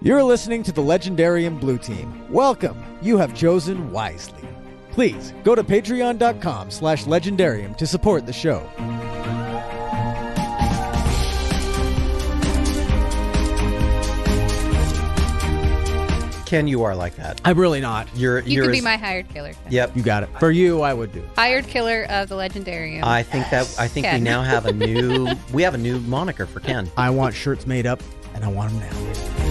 You're listening to the Legendarium Blue Team. Welcome. You have chosen wisely. Please go to patreon.com slash legendarium to support the show. Kenn, you are like that. I'm really not. You're You you're could be as- my hired killer. Kenn. Yep. You got it. For you, I would do. Hired killer of the Legendarium. I think that I think we Kenn. now have a new we have a new moniker for Kenn. I want shirts made up, and I want them now.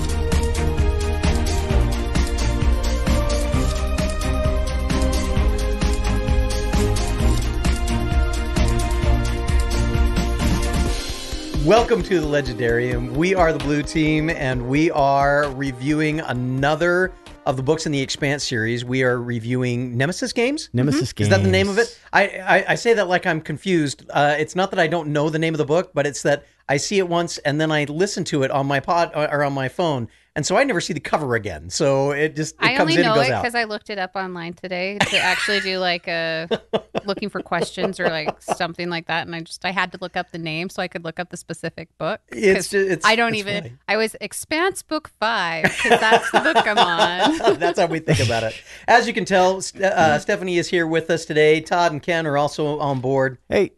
Welcome to the Legendarium. We are the Blue Team, and we are reviewing another of the books in the Expanse series. We are reviewing Nemesis Games. Nemesis Games. Is that the name of it? I, I, I say that like I'm confused. Uh, it's not that I don't know the name of the book, but it's that I see it once and then I listen to it on my pod or on my phone, and so I never see the cover again. So it just it I comes only in know and it goes out. because I looked it up online today to actually do like a looking for questions or like something like that, and I just I had to look up the name so I could look up the specific book. It's ju- it's- I don't it's even. funny. I was Expanse Book Five because that's the book I'm on. That's how we think about it. As you can tell, uh, Stephanie is here with us today. Todd and Kenn are also on board. Hey,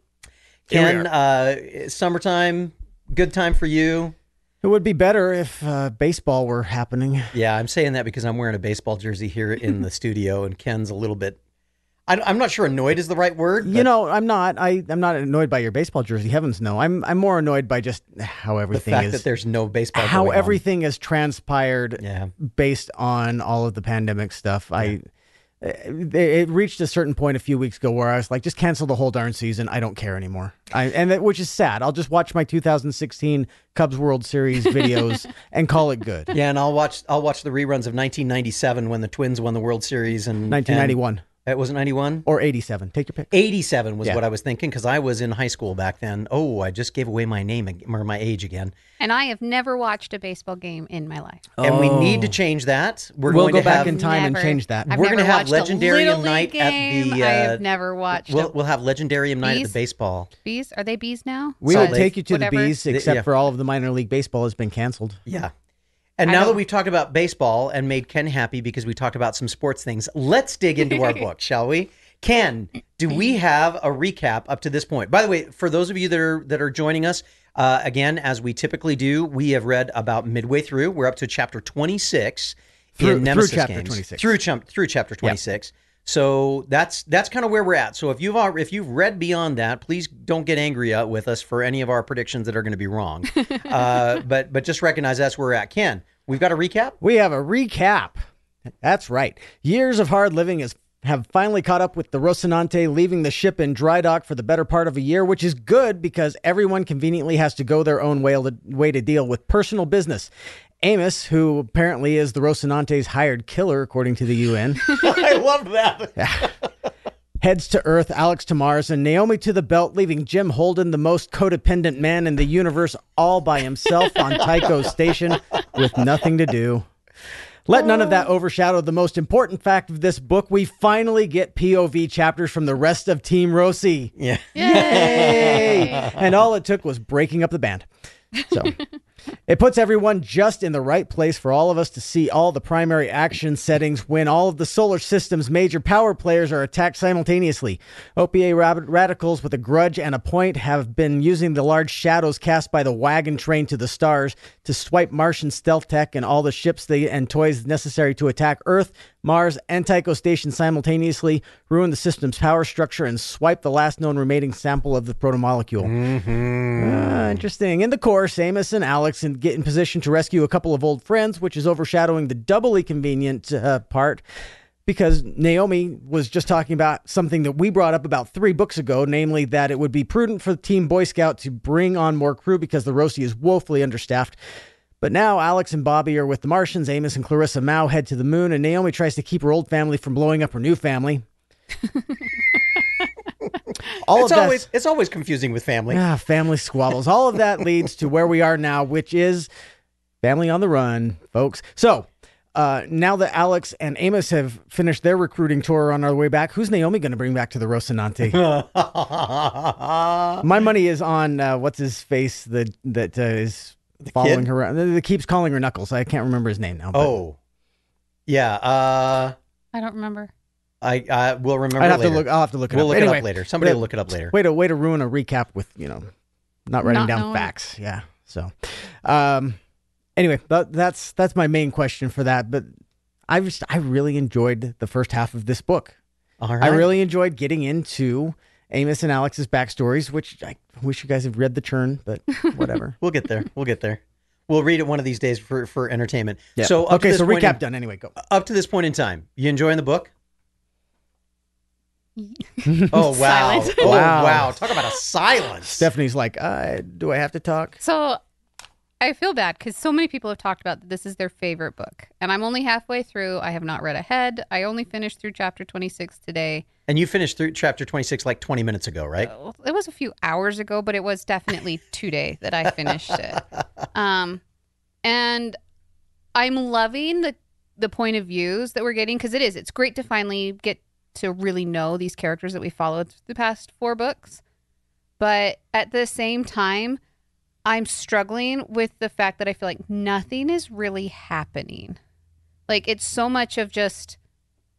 Kenn, uh, summertime, good time for you. It would be better if uh, baseball were happening. Yeah, I'm saying that because I'm wearing a baseball jersey here in the studio, and Kenn's a little bit. I, I'm not sure annoyed is the right word. You know, I'm not. I, I'm not annoyed by your baseball jersey. Heavens no. I'm. I'm more annoyed by just how everything the fact is. that there's no baseball. how on. everything has transpired Yeah. based on all of the pandemic stuff. I Uh, it, it reached a certain point a few weeks ago where I was like, just cancel the whole darn season. I don't care anymore. I and that, which is sad. I'll just watch my 2016 Cubs World Series videos and call it good. Yeah, and I'll watch. I'll watch the reruns of 1997 when the Twins won the World Series and 1991 And, it wasn't 91. or 87. Take your pick. 87 was Yeah. what I was thinking because I was in high school back then. Oh, I just gave away my name ag- or my age again. and I have never watched a baseball game in my life. And we need to change that. We're Oh. We'll going go to back have, in time and Never. change that. I've We're never gonna have watched a Legendarium Little League night at the, game. I uh, have never watched. We'll, a, we'll have Legendarium night at Bees? the baseball. bees are they bees now? We Salt would Lake. take you to Whatever. the bees, The- except yeah. for all of the minor league baseball has been canceled. Yeah. And I now that don't- we've talked about baseball and made Kenn happy because we talked about some sports things, let's dig into our book, shall we? Kenn, do we have a recap up to this point? By the way, for those of you that are that are joining us, uh, again, as we typically do, we have read about midway through. We're up to chapter twenty six Through- in through chapter games. 26. Through chum- through chapter twenty six. So that's that's kind of where we're at. So if you've if you've read beyond that, please don't get angry uh, with us for any of our predictions that are going to be wrong. uh, but but just recognize that's where we're at. Kenn, we've got a recap. We have a recap. That's right. Years of hard living has have finally caught up with the Rocinante leaving the ship in dry dock for the better part of a year, which is good because everyone conveniently has to go their own way to, way to deal with personal business. Amos, who apparently is the Rocinante's hired killer, according to the UN, I love that. heads to Earth, Alex to Mars, and Naomi to the belt, leaving Jim Holden, the most codependent man in the universe, all by himself on Tycho Station with nothing to do. Let none of that oh. overshadow the most important fact of this book. We finally get POV chapters from the rest of Team Roci. Yeah. Yay! and all it took was breaking up the band. So it puts everyone just in the right place for all of us to see all the primary action settings when all of the solar system's major power players are attacked simultaneously. OPA radicals with a grudge and a point have been using the large shadows cast by the wagon train to the stars to swipe Martian stealth tech and all the ships they, and toys necessary to attack Earth, Mars, and Tycho Station simultaneously, ruin the system's power structure, and swipe the last known remaining sample of the protomolecule. Ah, interesting. In the course, Amos and Alex in- get in position to rescue a couple of old friends, which is overshadowing the doubly convenient uh, part because Naomi was just talking about something that we brought up about three books ago, namely that it would be prudent for the Team Boy Scout to bring on more crew because the Roci is woefully understaffed. But now Alex and Bobbie are with the Martians. Amos and Clarissa Mao head to the moon, and Naomi tries to keep her old family from blowing up her new family. All It's of always that, it's always confusing with family. ah, family squabbles. All of that leads to where we are now, which is family on the run, folks. So uh, now that Alex and Amos have finished their recruiting tour on our way back, who's Naomi going to bring back to the Rocinante? My money is on uh, what's his face that that uh, is following kid? her around. That keeps calling her Knuckles. I can't remember his name now. but Oh, yeah. Uh, I don't remember. I I will remember. I'd have later. to look. I'll have to look it We'll up. look anyway, it up later. Somebody wait- will look it up later. Way to way to ruin a recap with you know not writing Not down knowing. facts. Yeah. So, um, anyway, that, that's that's my main question for that. But I just I really enjoyed the first half of this book. All right. I really enjoyed getting into Amos and Alex's backstories, which I wish you guys had read the churn, but whatever. We'll get there. We'll get there. We'll read it one of these days for for entertainment. Yeah. So okay, so recap in- done. Anyway, go. up to this point in time, you enjoying the book? Oh wow! Silence. Oh Wow. wow! Talk about a silence. Stephanie's like, uh, do I have to talk? So I feel bad because so many people have talked about that this is their favorite book. And I'm only halfway through. I have not read ahead. I only finished through chapter 26 today. And you finished through chapter twenty six like twenty minutes ago, right? Uh, It was a few hours ago, but it was definitely today that I finished it. Um, and I'm loving the the point of views that we're getting because it is. It's great to finally get to really know these characters that we followed through the past four books. But at the same time, I'm struggling with the fact that I feel like nothing is really happening. Like it's so much of just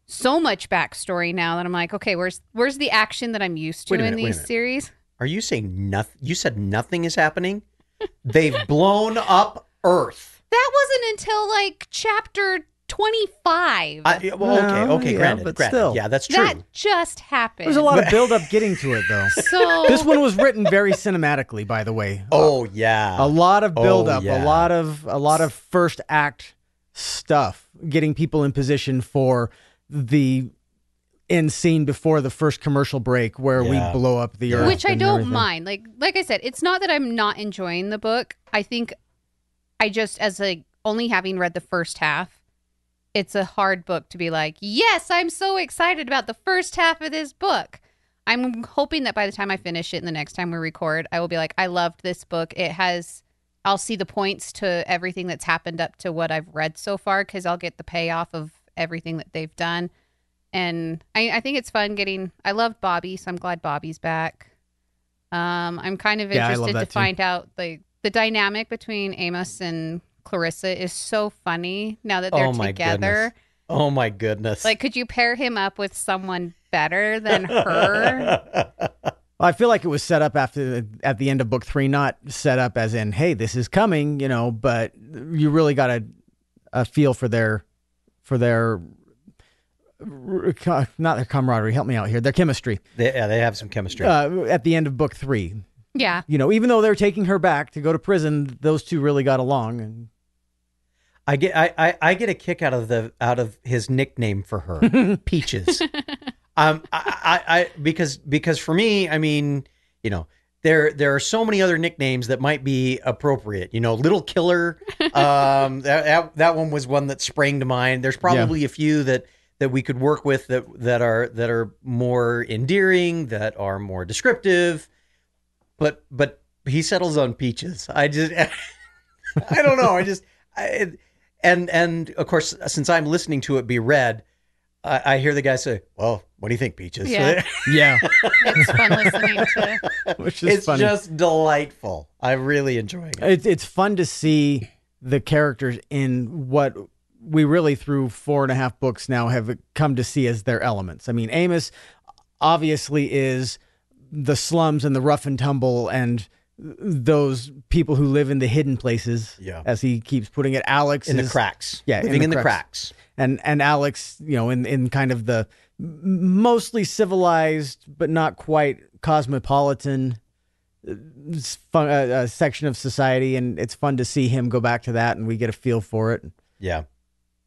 so much backstory now that I'm like, okay, where's where's the action that I'm used to in minute, a these series? Are you saying nothing? You said nothing is happening. They've blown up Earth. That wasn't until like chapter 25. I, well, okay, Well, okay, yeah, granted, but granted. still. yeah, that's true. that just happened. There's a lot of build up getting to it though. So this one was written very cinematically, by the way. oh yeah, a lot of build Oh, yeah. a lot of a lot of first act stuff, getting people in position for the end scene before the first commercial break where Yeah. we blow up the earth. which I don't everything. mind. Like like I said, it's not that I'm not enjoying the book. I think I just as like only having read the first half, it's a hard book to be like, "Yes, I'm so excited about the first half of this book." I'm hoping that by the time I finish it and the next time we record, I will be like, "I loved this book. It has I'll see the points to everything that's happened up to what I've read so far cuz I'll get the payoff of everything that they've done." And I, I think it's fun getting I loved Bobbie, so I'm glad Bobbie's back. Um, I'm kind of Yeah, interested to too. find out the the dynamic between Amos and Clarissa is so funny now that they're oh my together. goodness. Oh my goodness. Like, could you pair him up with someone better than her? I feel like it was set up after at the end of book three, not set up as in, "Hey, this is coming," you know. But you really got a, a feel for their for their not their camaraderie. Help me out here. Their chemistry they, yeah, they have some chemistry. uh, at the end of book three. yeah, You know, even though they're taking her back to go to prison, those two really got along. And I get I, I, I get a kick out of the out of his nickname for her, Peaches. um, I, I, I because because for me, I mean, you know, there there are so many other nicknames that might be appropriate. You know, Little Killer. Um, that, that that one was one that sprang to mind. There's probably a few that that we could work with that that are that are more endearing, that are more descriptive. But but he settles on Peaches. I just I don't know. I just I, and and of course, since I'm listening to it be read, I, I hear the guy say, "Well, what do you think, Peaches?" Yeah. yeah, it's fun listening to. which is it's funny. just delightful. I'm really enjoying it. It's it's fun to see the characters in what we really through four and a half books now have come to see as their elements. I mean, Amos obviously is the slums and the rough and tumble and those people who live in the hidden places. Yeah. as he keeps putting it. Alex In the cracks, Yeah, in living the in the cracks. cracks. and and Alex, you know, in in kind of the mostly civilized but not quite cosmopolitan uh, fun, uh, uh, section of society, and it's fun to see him go back to that, and we get a feel for it. Yeah,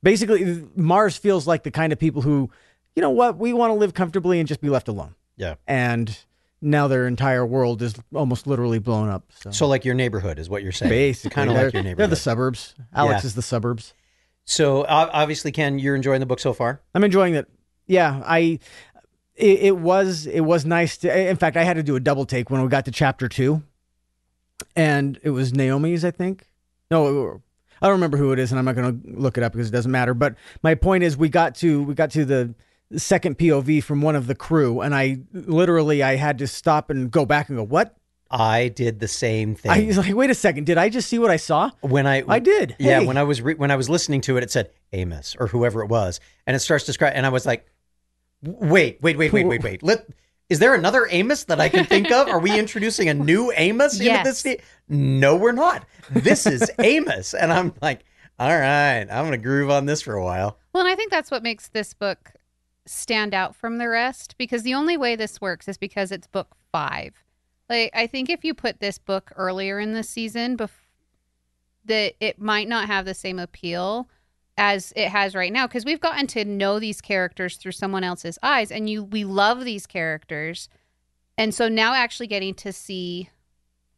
Basically, Mars feels like the kind of people who, you know, what we want to live comfortably and just be left alone, yeah. and now their entire world is almost literally blown up. So, So like your neighborhood is what you're saying. basically, kind of they're, like your they're neighborhood. the suburbs. Alex Yeah. is the suburbs. so obviously, Kenn, you're enjoying the book so far. I'm enjoying it. Yeah, I. It, it was it was nice to. In fact, I had to do a double take when we got to chapter two, and it was Naomi's. I think. No, I don't remember who it is, and I'm not going to look it up because it doesn't matter. But my point is, we got to we got to the second POV from one of the crew, and I literally I had to stop and go back and go, what? I did the same thing. I was like, wait a second, did I just see what I saw? when I I did. Yeah, Hey. when I was re- when I was listening to it, it said Amos or whoever it was, and it starts describing, and I was like, wait, wait, wait, wait, wait, wait. Let is there another Amos that I can think of? Are we introducing a new Amos into Yes. this? se- No, we're not. This is Amos, and I'm like, all right, I'm gonna groove on this for a while. Well, and I think that's what makes this book stand out from the rest because the only way this works is because it's book five. Like, I think if you put this book earlier in the season, bef- that it might not have the same appeal as it has right now because we've gotten to know these characters through someone else's eyes, and you we love these characters, and so now actually getting to see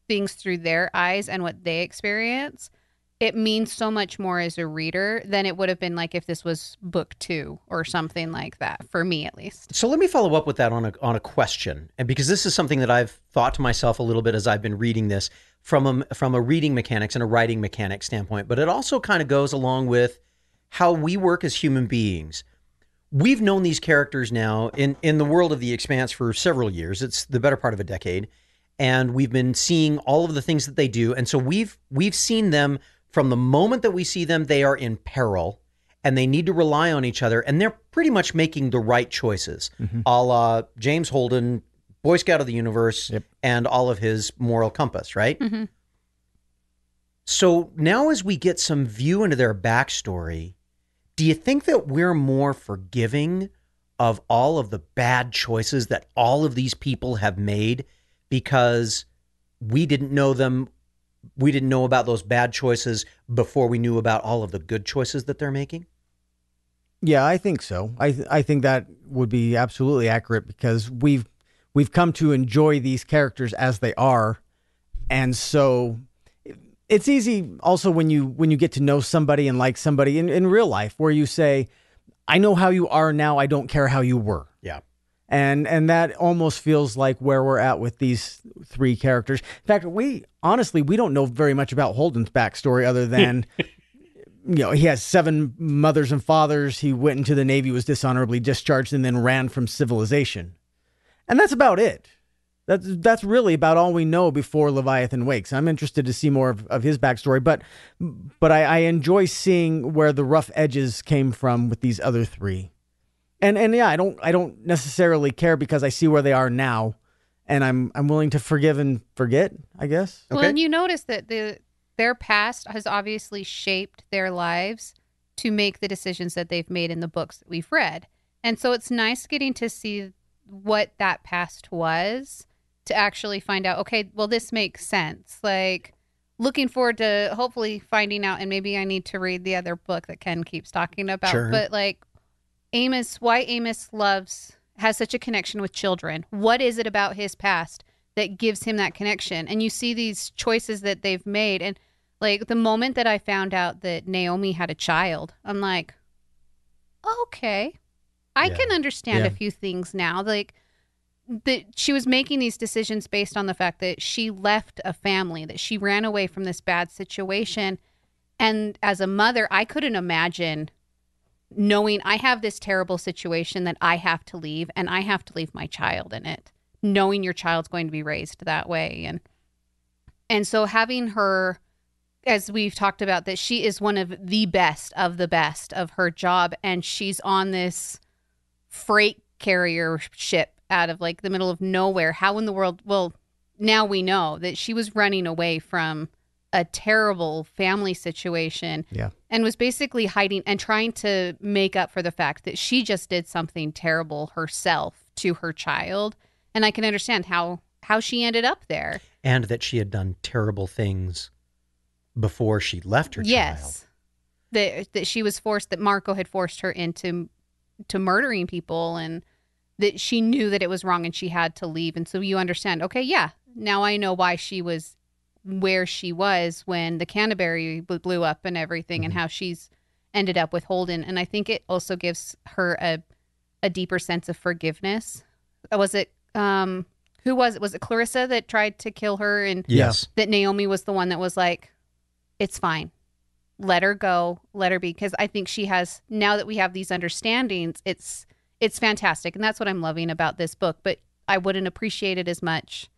things through their eyes and what they experience it means so much more as a reader than it would have been like if this was book two or something like that for me at least So let me follow up with that on a on a question, and because this is something that I've thought to myself a little bit as I've been reading this from a from a reading mechanics and a writing mechanics standpoint, but it also kind of goes along with how we work as human beings. We've known these characters now in in the world of the Expanse for several years. It's the better part of a decade, and we've been seeing all of the things that they do, and so we've we've seen them from the moment that we see them. They are in peril and they need to rely on each other, and they're pretty much making the right choices, a la James Holden, Boy Scout of the Universe, Yep. and all of his moral compass, right? Mhm. So now, as we get some view into their backstory, do you think that we're more forgiving of all of the bad choices that all of these people have made because we didn't know them? We didn't know about those bad choices before we knew about all of the good choices that they're making. Yeah, I think so. I th- I think that would be absolutely accurate because we've we've come to enjoy these characters as they are, and so it's easy also when you when you get to know somebody and like somebody in, in real life where you say, "I know how you are now. I don't care how you were." And and that almost feels like where we're at with these three characters. In fact, we honestly we don't know very much about Holden's backstory other than you know he has seven mothers and fathers. He went into the Navy, was dishonorably discharged, and then ran from civilization, and that's about it. That's that's really about all we know before Leviathan wakes. I'm interested to see more of, of his backstory, but but I, I enjoy seeing where the rough edges came from with these other three and and yeah, I don't I don't necessarily care because I see where they are now, and I'm I'm willing to forgive and forget. I guess. well Okay. and you notice that the their past has obviously shaped their lives to make the decisions that they've made in the books that we've read and so it's nice getting to see what that past was to actually find out okay well this makes sense like looking forward to hopefully finding out and maybe i need to read the other book that kenn keeps talking about Sure. but like amos why amos loves has such a connection with children. What is it about his past that gives him that connection? And you see these choices that they've made. And like the moment that i found out that naomi had a child i'm like okay i Yeah. can understand Yeah. a few things now. Like that she was making these decisions based on the fact that she left a family that she ran away from this bad situation. And as a mother i couldn't imagine knowing i have this terrible situation that i have to leave and i have to leave my child in it knowing your child's going to be raised that way. And and so having her as we've talked about that she is one of the best of the best of her job and she's on this freight carrier ship out of like the middle of nowhere. How in the world well now we know that she was running away from a terrible family situation Yeah. and was basically hiding and trying to make up for the fact that she just did something terrible herself to her child and i can understand how how she ended up there and that she had done terrible things before she left her child. yes that that she was forced that marco had forced her into to murdering people and that she knew that it was wrong and she had to leave and so you understand okay yeah now i know why she was where she was when the canterbury blew up and everything and how she's ended up with holden and i think it also gives her a a deeper sense of forgiveness Uh, was it um who was it was it clarissa that tried to kill her and Yes. that Naomi was the one that was like, it's fine. Let her go. Let her be. Because I think she has, now that we have these understandings, it's, it's fantastic. And that's what I'm loving about this book. But I wouldn't appreciate it as much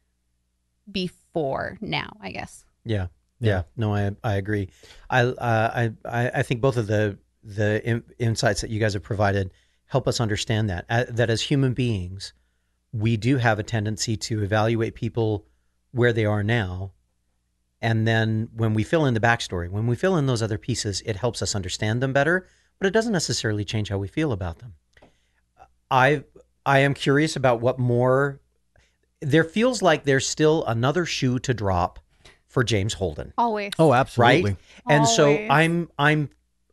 for now, I guess. Yeah. Yeah. No, I I agree. I uh, I I I think both of the the in, insights that you guys have provided help us understand that uh, that as human beings, we do have a tendency to evaluate people where they are now, and then when we fill in the backstory, when we fill in those other pieces, it helps us understand them better. But it doesn't necessarily change how we feel about them. I I am curious about what more. There feels like there's still another shoe to drop for James Holden. Always. Oh, absolutely. right? And so i'm i'm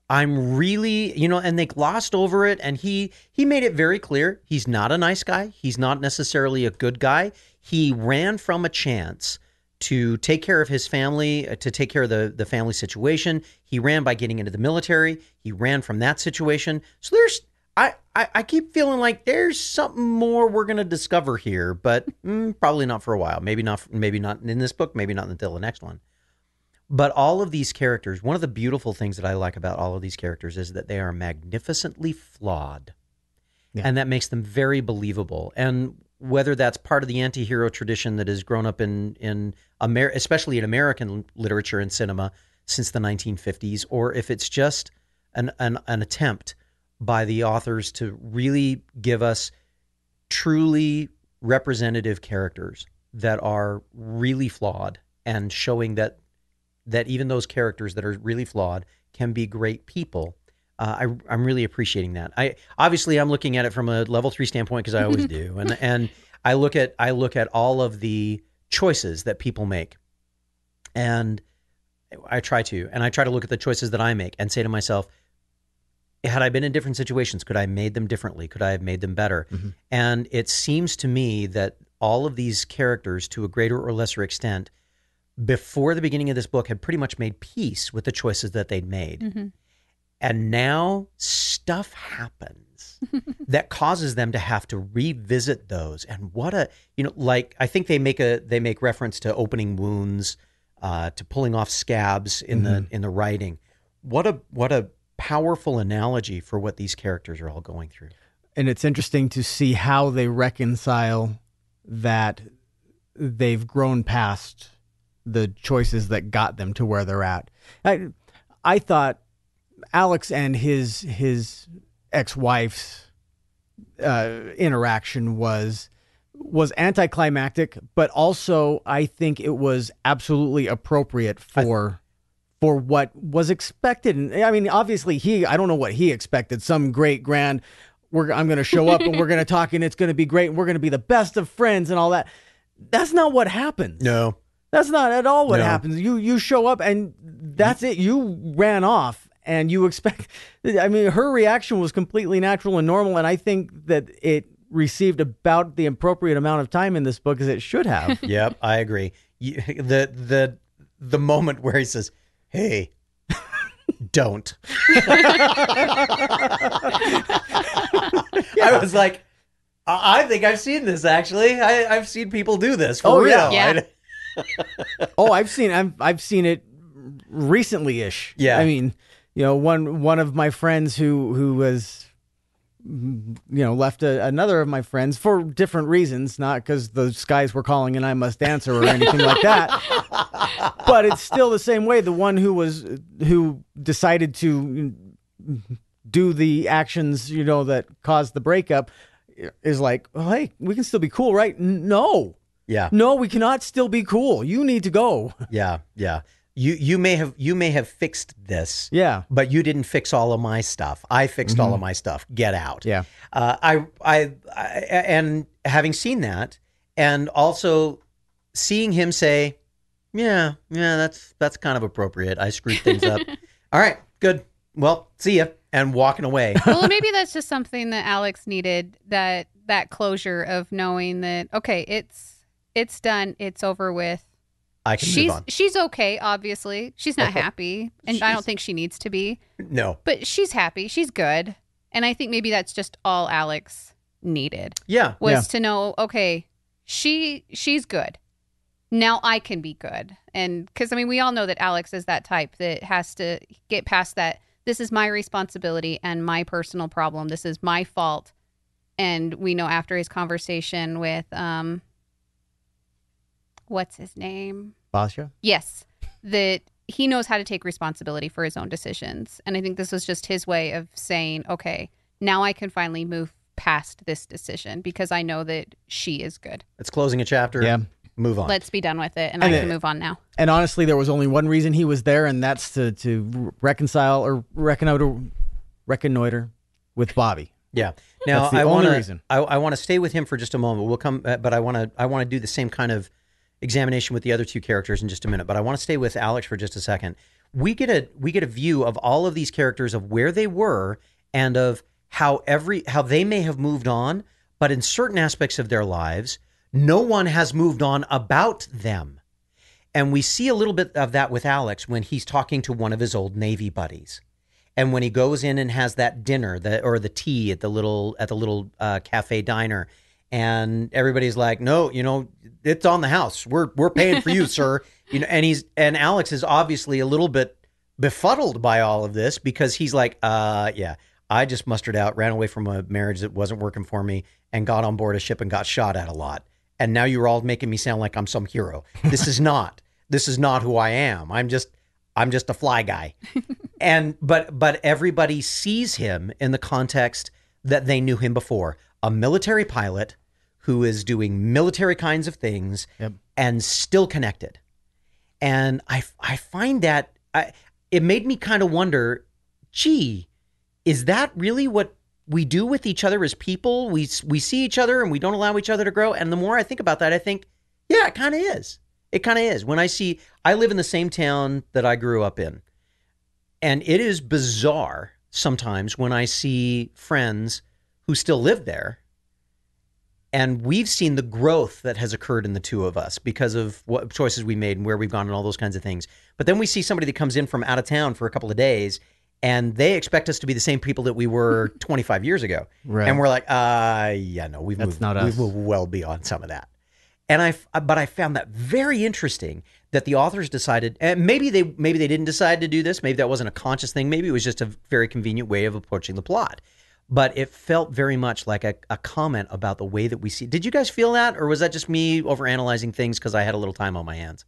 i'm really you know and they glossed over it and he he made it very clear he's not a nice guy. He's not necessarily a good guy. He ran from a chance to take care of his family uh, to take care of the the family situation. He ran by getting into the military. He ran from that situation. So there's I, I, I keep feeling like there's something more we're going to discover here, but mm, probably not for a while. Maybe not. Maybe not in this book. Maybe not until the next one. But all of these characters, one of the beautiful things that I like about all of these characters is that they are magnificently flawed. Yeah. And that makes them very believable. And whether that's part of the anti-hero tradition that has grown up in in Amer- especially in American literature and cinema since the 1950s or if it's just an an, an attempt by the authors to really give us truly representative characters that are really flawed and showing that that even those characters that are really flawed can be great people. Uh, I, I'm really appreciating that. I obviously I'm looking at it from a level three standpoint because I always do, and and I look at I look at all of the choices that people make, and I try to, and I try to look at the choices that I make and say to myself, had I been in different situations, could I have made them differently? Could I have made them better? And it seems to me that all of these characters, to a greater or lesser extent, before the beginning of this book, had pretty much made peace with the choices that they'd made. Mhm. And now stuff happens that causes them to have to revisit those. And what a you know, like I think they make a they make reference to opening wounds, uh, to pulling off scabs in the in the writing. What a what a powerful analogy for what these characters are all going through. and it's interesting to see how they reconcile that they've grown past the choices that got them to where they're at. I, I thought Alex and his his ex-wife's uh, interaction was was anticlimactic, but also I think it was absolutely appropriate for for what was expected. And I mean, obviously, he I don't know what he expected. Some great grand. We're, I'm going to show up and we're going to talk and it's going to be great and we're going to be the best of friends and all that. That's not what happens. No. That's not at all what No. happens. You you show up and that's it. You ran off and you expect I mean her reaction was completely natural and normal and I think that it received about the appropriate amount of time in this book as it should have. Yep, I agree. You, the the the moment where he says, "Hey, don't," I was like, I, I think I've seen this actually. I, I've seen people do this for Oh, real. yeah. Yeah. I- oh, I've seen I've I've seen it recently ish. Yeah. I mean, you know, one one of my friends who who was you know left a, another of my friends for different reasons, not because the skies were calling and I must answer or anything like that. But it's still the same way. The one who was who decided to do the actions, you know, that caused the breakup is like, well, hey, we can still be cool, right? No. yeah, No, we cannot still be cool. You need to go. yeah, yeah. You you may have you may have fixed this, Yeah. but you didn't fix all of my stuff. I fixed all of my stuff. Get out. Mm-hmm. Yeah. Uh, I, I, I, and having seen that, and also seeing him say, "Yeah, yeah, that's that's kind of appropriate. I screwed things up. All right, good. Well, see ya," and walking away. well, maybe that's just something that Alex needed that that closure of knowing that okay, it's it's done, it's over with. I can She's move on. she's okay, obviously. She's not happy, and I don't think she needs to be, No, but she's happy. She's good. And I think maybe that's just all Alex needed yeah, was Yeah. to know, okay, she she's good. Now I can be good. And cuz I mean, we all know that Alex is that type that has to get past that this is my responsibility and my personal problem. This is my fault. And we know after his conversation with um what's his name? Basia? Yes, that he knows how to take responsibility for his own decisions. And I think this was just his way of saying, okay, now I can finally move past this decision because I know that she is good. It's closing a chapter. Yeah. Move on. Let's be done with it and, And I it- can move on now. And honestly, there was only one reason he was there, and that's to, to reconcile or reconnoiter, reconnoiter with Bobbie. Yeah. Now That's the I only want to reason. I, I want to stay with him for just a moment. We'll come, uh, but I want to I want to do the same kind of examination with the other two characters in just a minute. But I want to stay with Alex for just a second. We get a we get a view of all of these characters of where they were and of how every how they may have moved on, but in certain aspects of their lives, no one has moved on about them. And we see a little bit of that with Alex when he's talking to one of his old Navy buddies. And when he goes in and has that dinner, the or the tea at the little at the little uh, cafe diner, and everybody's like, "No, you know, it's on the house. We're we're paying for you, sir." You know, and he's and Alex is obviously a little bit befuddled by all of this because he's like, "Uh, yeah, I just mustered out, ran away from a marriage that wasn't working for me, and got on board a ship and got shot at a lot. And now you're all making me sound like I'm some hero. This is not. This is not who I am. I'm just I'm just a fly guy." and but but everybody sees him in the context that they knew him before. A military pilot who is doing military kinds of things Yep. and still connected. And i i find that I, it made me kind of wonder gee is that really what we do with each other as people? We we see each other and we don't allow each other to grow. And the more i think about that i think yeah it kind of is. It kind of is. When i see i live in the same town that i grew up in. And it is bizarre sometimes when I see friends who still live there. And we've seen the growth that has occurred in the two of us because of what choices we made and where we've gone and all those kinds of things. But then we see somebody that comes in from out of town for a couple of days and they expect us to be the same people that we were 25 years ago. Right. And we're like, uh, yeah, no, we've That's moved, not we've us. moved well beyond some of that. And I, but I found that very interesting that the authors decided, and maybe they, maybe they didn't decide to do this. Maybe that wasn't a conscious thing. Maybe it was just a very convenient way of approaching the plot. But it felt very much like a, a comment about the way that we see. Did you guys feel that, or was that just me overanalyzing things because I had a little time on my hands?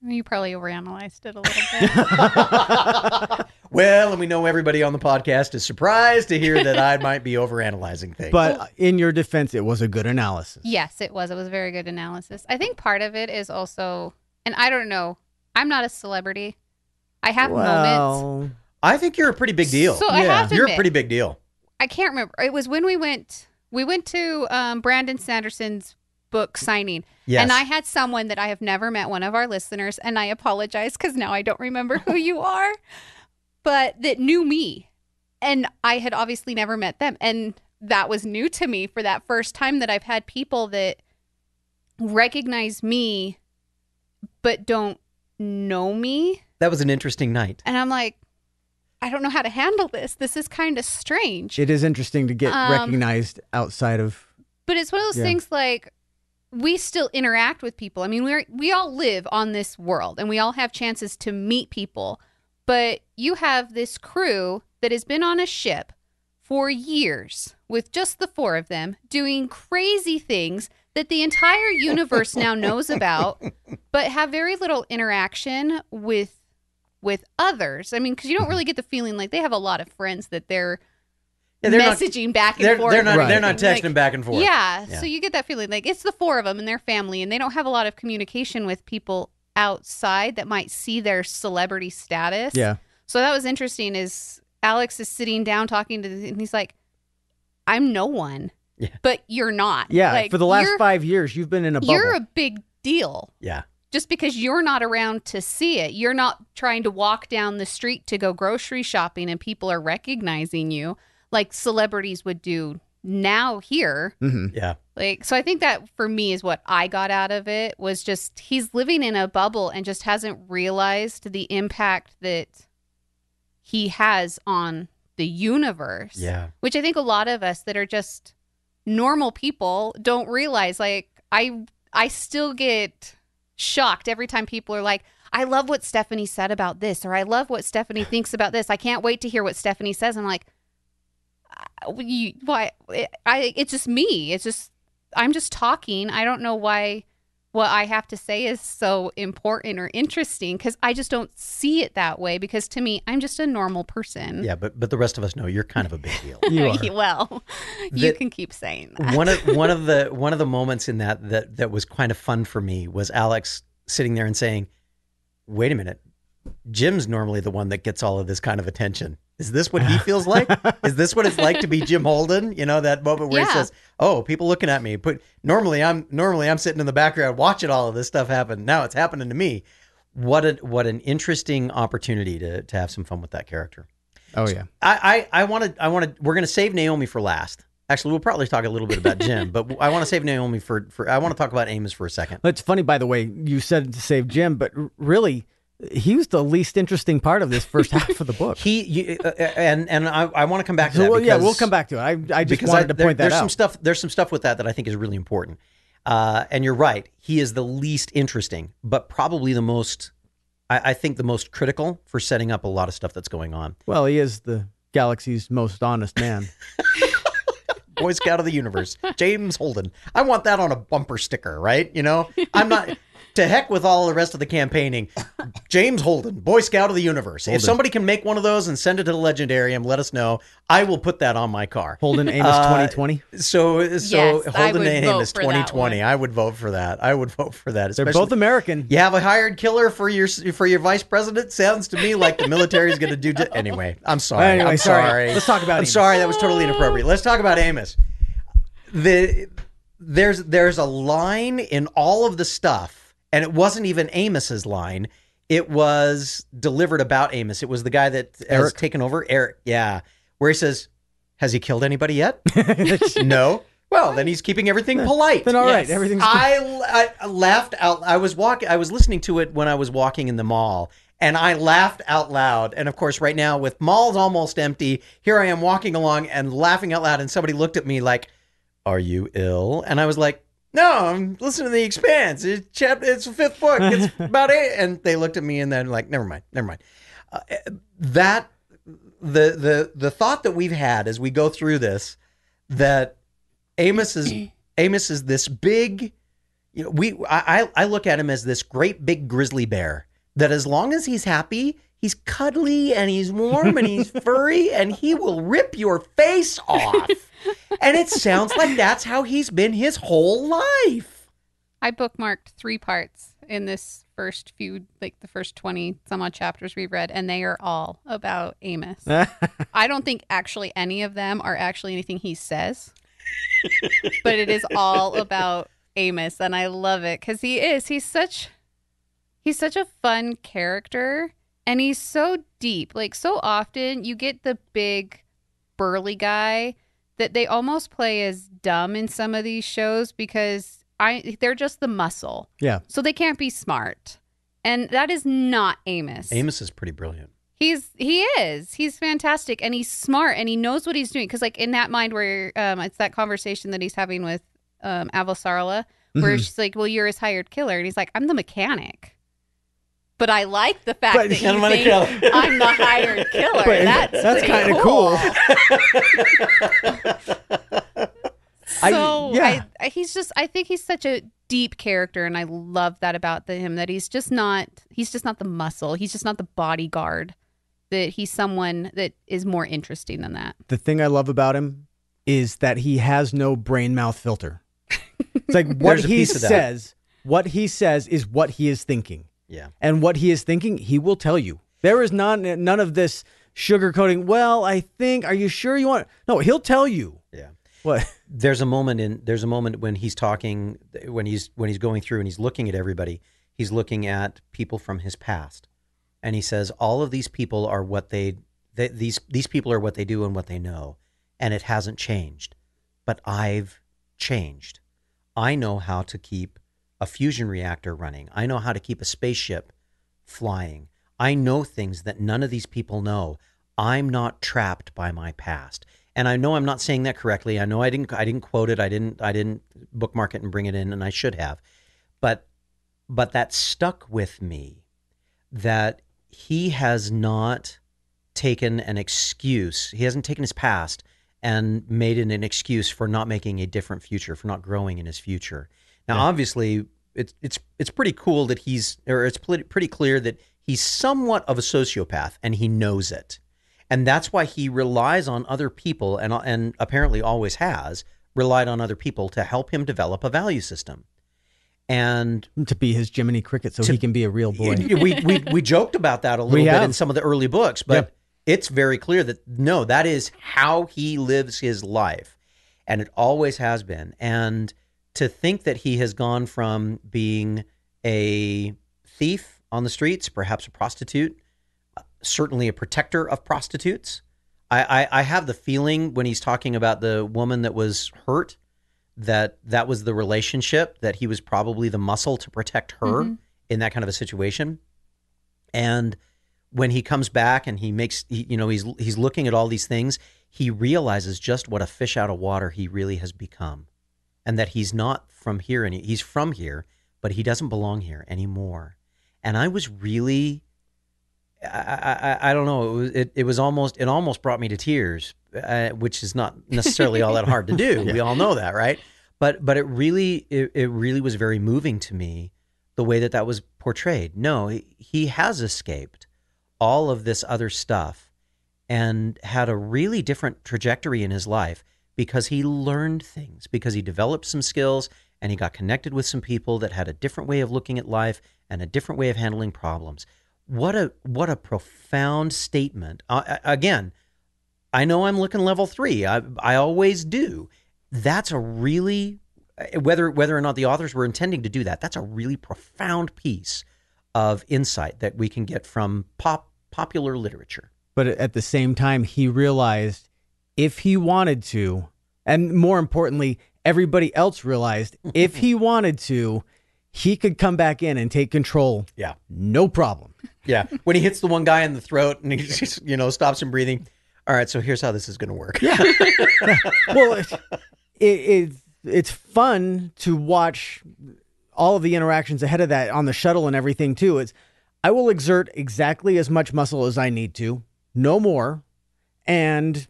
You probably overanalyzed it a little bit. Well, and we know everybody on the podcast is surprised to hear that I might be overanalyzing things. But in your defense, it was a good analysis. yes, it was. It was a very good analysis. I think part of it is also, and I don't know, I'm not a celebrity. I have moments. I think you're a pretty big deal. So I Yeah. have to you're a pretty big deal. I can't remember. It was when we went we went to um, Brandon Sanderson's book signing. Yes. And I had someone that I have never met, one of our listeners, and I apologize because now I don't remember who you are, but that knew me. And I had obviously never met them. And that was new to me for that first time that I've had people that recognize me but don't know me. That was an interesting night. And I'm like, I don't know how to handle this. This is kind of strange. it is interesting to get Um, recognized outside of. But it's one of those Yeah. things like we still interact with people. I mean, we we all live on this world and we all have chances to meet people. But you have this crew that has been on a ship for years with just the four of them doing crazy things that the entire universe now knows about, but have very little interaction with with others. I mean, because you don't really get the feeling like they have a lot of friends that they're, Yeah, they're not- messaging back and They're, forth. they're not. and They're not texting Like, back and forth. yeah, Yeah. So you get that feeling like it's the four of them and their family, and they don't have a lot of communication with people outside that might see their celebrity status. Yeah. So that was interesting. Is Alex is sitting down talking to, and he's like, "I'm no one, Yeah. but you're not. Yeah. Like, for the last five years, you've been in a bubble. You're a big deal." Yeah. Just because you're not around to see it, you're not trying to walk down the street to go grocery shopping and people are recognizing you like celebrities would do now here. Mhm. Yeah. Like, so I think that for me is what I got out of it was just he's living in a bubble and just hasn't realized the impact that he has on the universe. Yeah. Which I think a lot of us that are just normal people don't realize. Like, I I still get shocked every time people are like, I love what Stephanie said about this, or I love what Stephanie thinks about this. I can't wait to hear what Stephanie says. I'm like, "Uh, you, why? I, it's just me. It's just I'm just talking. I don't know why what I have to say is so important or interesting because I just don't see it that way. Because to me, I'm just a normal person. Yeah, but but the rest of us know you're kind of a big deal. You are. well, you That- can keep saying that. one of one of the one of the moments in that that that was kind of fun for me was Alex sitting there and saying, "Wait a minute, Jim's normally the one that gets all of this kind of attention. Is this what he feels like? Is this what it's like to be Jim Holden? You know that moment where he says, "Oh, people looking at me." But normally I'm normally I'm sitting in the background watching all of this stuff happen. Now it's happening to me. What a what an interesting opportunity to to have some fun with that character. Oh yeah. I I want to I want to we're going to save Naomi for last. Actually, we'll probably talk a little bit about Jim, but I want to save Naomi for for I want to talk about Amos for a second. It's funny, by the way, you said to save Jim, but really, he was the least interesting part of this first half of the book. He you, uh, and and I, I want to come back to So, that. well, yeah, we'll come back to it. I, I just wanted I, to there- point that there's out. some stuff there's some stuff with that that I think is really important. Uh, and you're right, he is the least interesting, but probably the most. I, I think the most critical for setting up a lot of stuff that's going on. Well, he is the galaxy's most honest man. Boy Scout of the Universe, James Holden. I want that on a bumper sticker, right? You know, I'm not to heck with all the rest of the campaigning. James Holden, Boy Scout of the Universe. If somebody can make one of those and send it to the Legendarium, let us know. I will put that on my car. Holden Amos Uh, 2020. So, so Yes, Holden would and vote Amos 2020. I would vote for that. I would vote for that. They're both American. you have a hired killer for your for your vice president. Sounds to me like the military is going to do. Di- anyway, I'm sorry. Anyway, I'm sorry. sorry. Let's talk about I'm Amos. sorry. That was totally inappropriate. Let's talk about Amos. The there's there's a line in all of the stuff, and it wasn't even Amos's line. It was delivered about Amos. It was the guy that has Erich? taken over. Erich, yeah, where he says, "Has he killed anybody yet?" no. Well, then he's keeping everything polite. Then all right, Yes. everything's I, I laughed out. I was walking. I was listening to it when I was walking in the mall, and I laughed out loud. And of course, right now with malls almost empty, here I am walking along and laughing out loud. And somebody looked at me like, "Are you ill?" And I was like, "No, I'm listening to The Expanse. It's chap. It's the fifth book. It's about it." And they looked at me and then like, "Never mind. Never mind." Uh, that the the the thought that we've had as we go through this that Amos is Amos is this big you know we I I I look at him as this great big grizzly bear that as long as he's happy he's cuddly and he's warm and he's furry and he will rip your face off and it sounds like that's how he's been his whole life I bookmarked three parts in this first few, like the first 20 some odd chapters we've read, and they are all about Amos. I don't think actually any of them are actually anything he says, but it is all about Amos, and I love it because he is. He's such. He's such a fun character and he's so deep. Like so often you get the big burly guy that they almost play as dumb in some of these shows because I they're just the muscle. Yeah. So they can't be smart. And that is not Amos. Amos is pretty brilliant He's he is. He's fantastic and he's smart and he knows what he's doing cuz like in that mind where um it's that conversation that he's having with um Avasarala where Mhm. she's like, "Well, you're his hired killer." And he's like, "I'm the mechanic." But I like the fact But- that I'm you think kill- I'm the hired killer. But that's that's kinda cool. I- so yeah. I, I, he's just. I think he's such a deep character, and I love that about the, him. That he's just not. He's just not the muscle. He's just not the bodyguard. That he's someone that is more interesting than that. the thing I love about him is that he has no brain mouth filter. It's like what he piece of that. says, what he says is what he is thinking. Yeah And what he is thinking, he will tell you. There is none none of this sugarcoating. Well, I think, are you sure you want No, he'll tell you. yeah What? there's a moment in there's a moment when he's talking when he's when he's going through and he's looking at everybody he's looking at people from his past and he says all of these people are what they, they these these people are what they do and what they know and it hasn't changed but i've changed i know how to keep a fusion reactor running i know how to keep a spaceship flying i know things that none of these people know i'm not trapped by my past and I know I'm not saying that correctly. I know I didn't I didn't quote it. I didn't I didn't bookmark it and bring it in and I should have. But but that stuck with me that he has not taken an excuse. He hasn't taken his past and made it an excuse for not making a different future, for not growing in his future. Now, Yeah. obviously, it's it's it's pretty cool that he's or it's pretty clear that he's somewhat of a sociopath and he knows it. And that's why he relies on other people and and apparently always has relied on other people to help him develop a value system. And to be his Jiminy Cricket so he can be a real boy. we, we we joked about that a little We bit have. in some of the early books, but Yep. it's very clear that no, that is how he lives his life, and it always has been. And to think that he has gone from being a thief on the streets, perhaps a prostitute, uh, certainly a protector of prostitutes. I, I, I have the feeling when he's talking about the woman that was hurt that that was the relationship that he was probably the muscle to protect her in that kind of a situation. And when he comes back and he makes he, you know he's he's looking at all these things he realizes just what a fish out of water he really has become and that he's not from here and he's from here but he doesn't belong here anymore and i was really I, I, I don't know. It was, it, it was almost it almost brought me to tears, uh, which is not necessarily all that hard to do. We all know that, right? But but it really it, it really was very moving to me the way that that was portrayed. No, he, he has escaped all of this other stuff and had a really different trajectory in his life because he learned things, because he developed some skills and he got connected with some people that had a different way of looking at life and a different way of handling problems. What a what a profound statement. Uh, again, I know I'm looking level 3. I I always do. That's a really whether whether or not the authors were intending to do that, that's a really profound piece of insight that we can get from pop popular literature. but at the same time he realized if he wanted to and more importantly everybody else realized if he wanted to he could come back in and take control Yeah. no problem Yeah. When he hits the one guy in the throat and he just, you know, stops him breathing. All right, so here's how this is going to work. Yeah. well it, it, it's it's fun to watch all of the interactions ahead of that on the shuttle and everything too it's i will exert exactly as much muscle as i need to no more and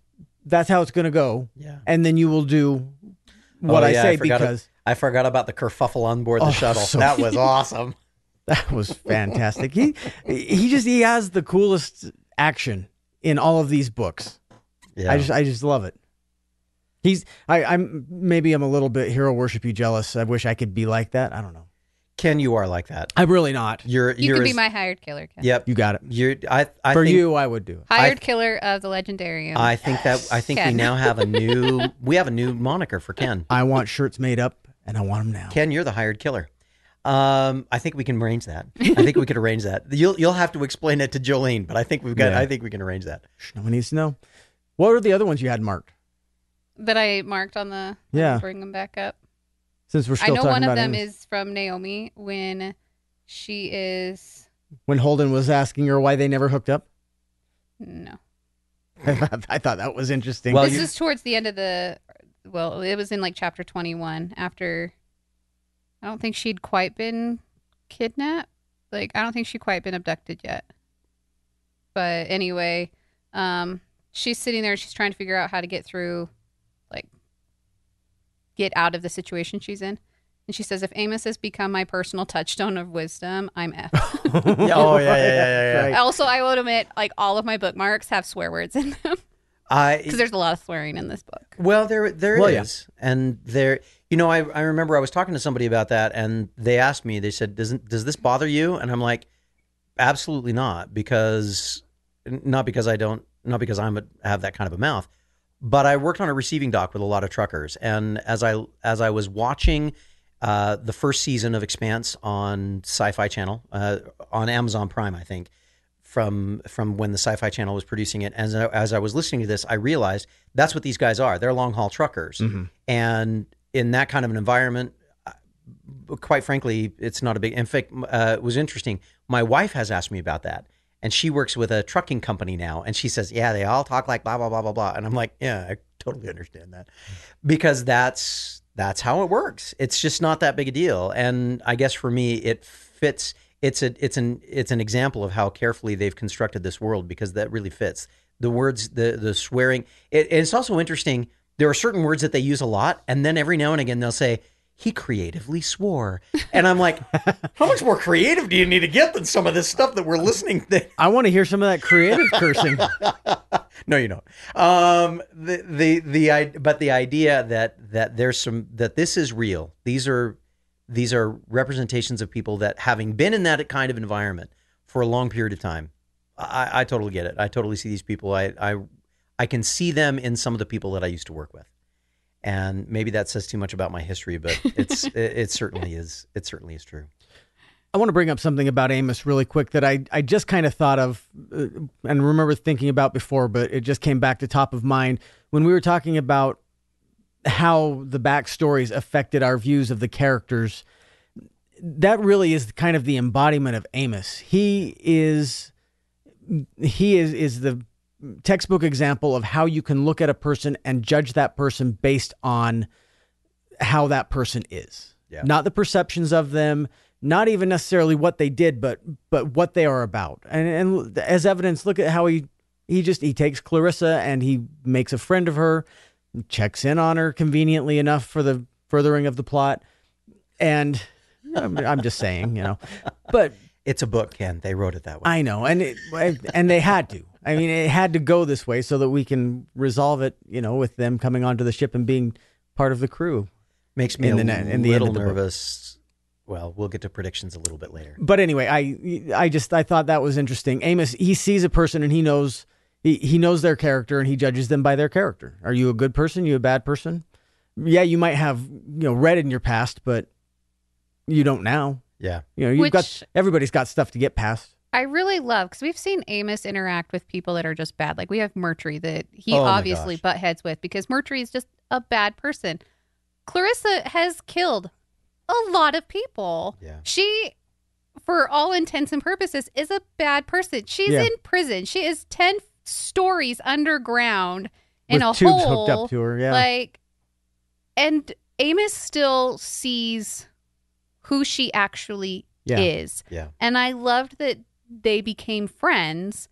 that's how it's going to go Yeah. and then you will do oh, what Oh, i yeah, say forgot because I forgot about the kerfuffle on board the Oh, shuttle. so- that was awesome. That was fantastic. he he just he has the coolest action in all of these books. Yeah. I just I just love it. He's I I'm maybe I'm a little bit hero worshipy jealous. I wish I could be like that. I don't know. Kenn, you are like that. I'm really not. You're You you're could be as- my hired killer, Kenn. Yep. You got it. You're I I For think, you, I would do it. Hired killer of the Legendarium. I think that I think we Kenn. now have a new we have a new moniker for Kenn. I want shirts made up, and I want them now. Kenn, you're the hired killer. Um, I think we can arrange that. I think we could arrange that. You'll you'll have to explain it to Jolene, but I think we've got Yeah. I think we can arrange that. Shh, No one needs to know. What were the other ones you had marked? that I marked on the. Yeah. Bring them back up. Since we're still I know one of them is from Naomi when she is. when Holden was asking her why they never hooked up. No. I thought that was interesting. Well, this you- is towards the end of the. Well, it was in like chapter 21 after. I don't think she'd quite been kidnapped. Like, I don't think she'd quite been abducted yet. But anyway, um, she's sitting there. She's trying to figure out how to get through, get out of the situation she's in. And she says, if Amos has become my personal touchstone of wisdom, I'm F. Oh, yeah, yeah, yeah, yeah, yeah. Right. also, I will admit, like, all of my bookmarks have swear words in them because there's a lot of swearing in this book. Well, there there is, Well, yeah. and there. You know, I I remember I was talking to somebody about that, and they asked me. They said, "Doesn't does this bother you?" And I'm like, "Absolutely not," because not because I don't, not because I'm a, have that kind of a mouth, but I worked on a receiving dock with a lot of truckers, and as I as I was watching. Uh, the first season of Expanse on Sci-Fi Channel uh, on Amazon Prime, I think, from from when the Sci-Fi Channel was producing it. As I, as I was listening to this, I realized that's what these guys are. They're long haul truckers, and in that kind of an environment, quite frankly, it's not a big. In fact, uh, it was interesting. My wife has asked me about that, and she works with a trucking company now, and she says, "Yeah, they all talk like blah blah blah blah blah," and I'm like, "Yeah, I totally understand that," because that's that's how it works. It's just not that big a deal, and I guess for me, it fits. It's a it's an it's an example of how carefully they've constructed this world because that really fits the words, the the swearing. It, it's also interesting. There are certain words that they use a lot, and then every now and again they'll say, he creatively swore. And I'm like, how much more creative do you need to get than some of this stuff that we're listening to? I want to hear some of that creative cursing. no, you don't. Um, the the the i- but the idea that that there's some that this is real. These are these are representations of people that having been in that kind of environment for a long period of time. I, I totally get it. I totally see these people. I I I can see them in some of the people that I used to work with. And maybe that says too much about my history, but it's it, it certainly is. It certainly is true. I want to bring up something about Amos really quick that I, I just kind of thought of uh, and remember thinking about before, but it just came back to top of mind when we were talking about how the backstories affected our views of the characters. That really is kind of the embodiment of Amos. He is he is is the textbook example of how you can look at a person and judge that person based on how that person is. Yeah. Not the perceptions of them, not even necessarily what they did, but but what they are about. And and as evidence, look at how he he just he takes Clarissa and he makes a friend of her, checks in on her conveniently enough for the furthering of the plot. And I'm, I'm just saying, you know. But It's a book, Kenn. They wrote it that way. I know, and it, and they had to. I mean, it had to go this way so that we can resolve it. You know, with them coming onto the ship and being part of the crew. Makes me in a the ne- in the end little of the book. nervous. Well, we'll get to predictions a little bit later. But anyway, I I just I thought that was interesting. Amos he sees a person and he knows he, he knows their character and he judges them by their character. Are you a good person? You a bad person? Yeah, you might have you know read in your past, but you don't now. Yeah. You know, you've got everybody's got stuff to get past. I really love because we've seen Amos interact with people that are just bad. Like we have Murtry that he Oh obviously butt heads with because Murtry is just a bad person. Clarissa has killed a lot of people. Yeah. She, for all intents and purposes, is a bad person. She's Yeah. in prison. She is 10 stories underground in With a tubes hole. hooked up to her, yeah. Like, and Amos still sees who she actually Yeah. is. Yeah. And I loved that they became friends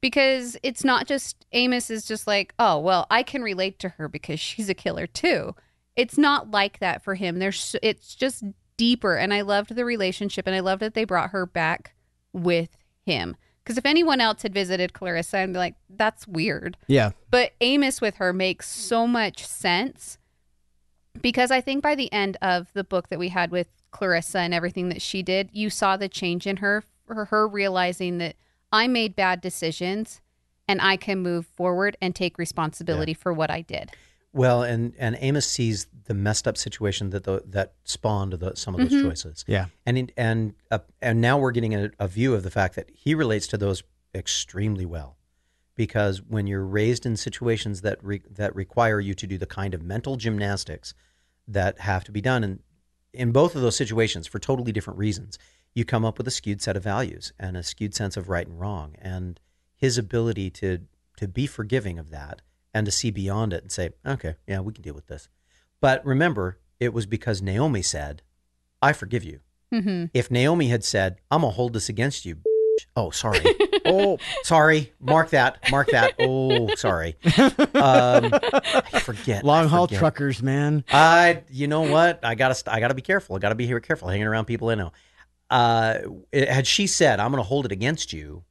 because it's not just Amos is just like, oh, well, I can relate to her because she's a killer too. It's not like that for him. There's it's just deeper and I loved the relationship and I loved that they brought her back with him. Because if anyone else had visited Clarissa, I'd be like, that's weird. Yeah. But Amos with her makes so much sense because I think by the end of the book that we had with Clarissa and everything that she did, you saw the change in her, for her realizing that I made bad decisions and I can move forward and take responsibility for what I did. Well, and and Amos sees the messed up situation that the, that spawned the, some of those Mhm. choices, Yeah. and in- and uh, and now we're getting a, a view of the fact that he relates to those extremely well, because when you're raised in situations that re, that require you to do the kind of mental gymnastics that have to be done, and in both of those situations for totally different reasons, you come up with a skewed set of values and a skewed sense of right and wrong, and his ability to to be forgiving of that and to see beyond it and say, okay, yeah, we can deal with this. But remember, it was because Naomi said, I forgive you. hmm If Naomi had said, I'm going to hold this against you, bitch." oh, sorry. Oh, sorry. Mark that. Mark that. Oh, sorry. Um, I forget. I long haul forget. truckers, man. I, you know what? I gotta, I gotta be careful. I gotta be here careful hanging around people I know. Uh, had she said, "I'm going to hold it against you,"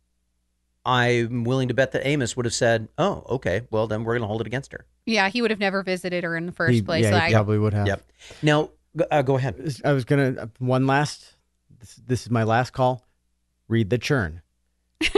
I'm willing to bet that Amos would have said, "Oh, okay. Well, then we're going to hold it against her." Yeah, he would have never visited her in the first He- place. yeah, he probably would have. Yep. Now, go- uh, go ahead. I was gonna uh, one last. This, this is my last call. Read the churn.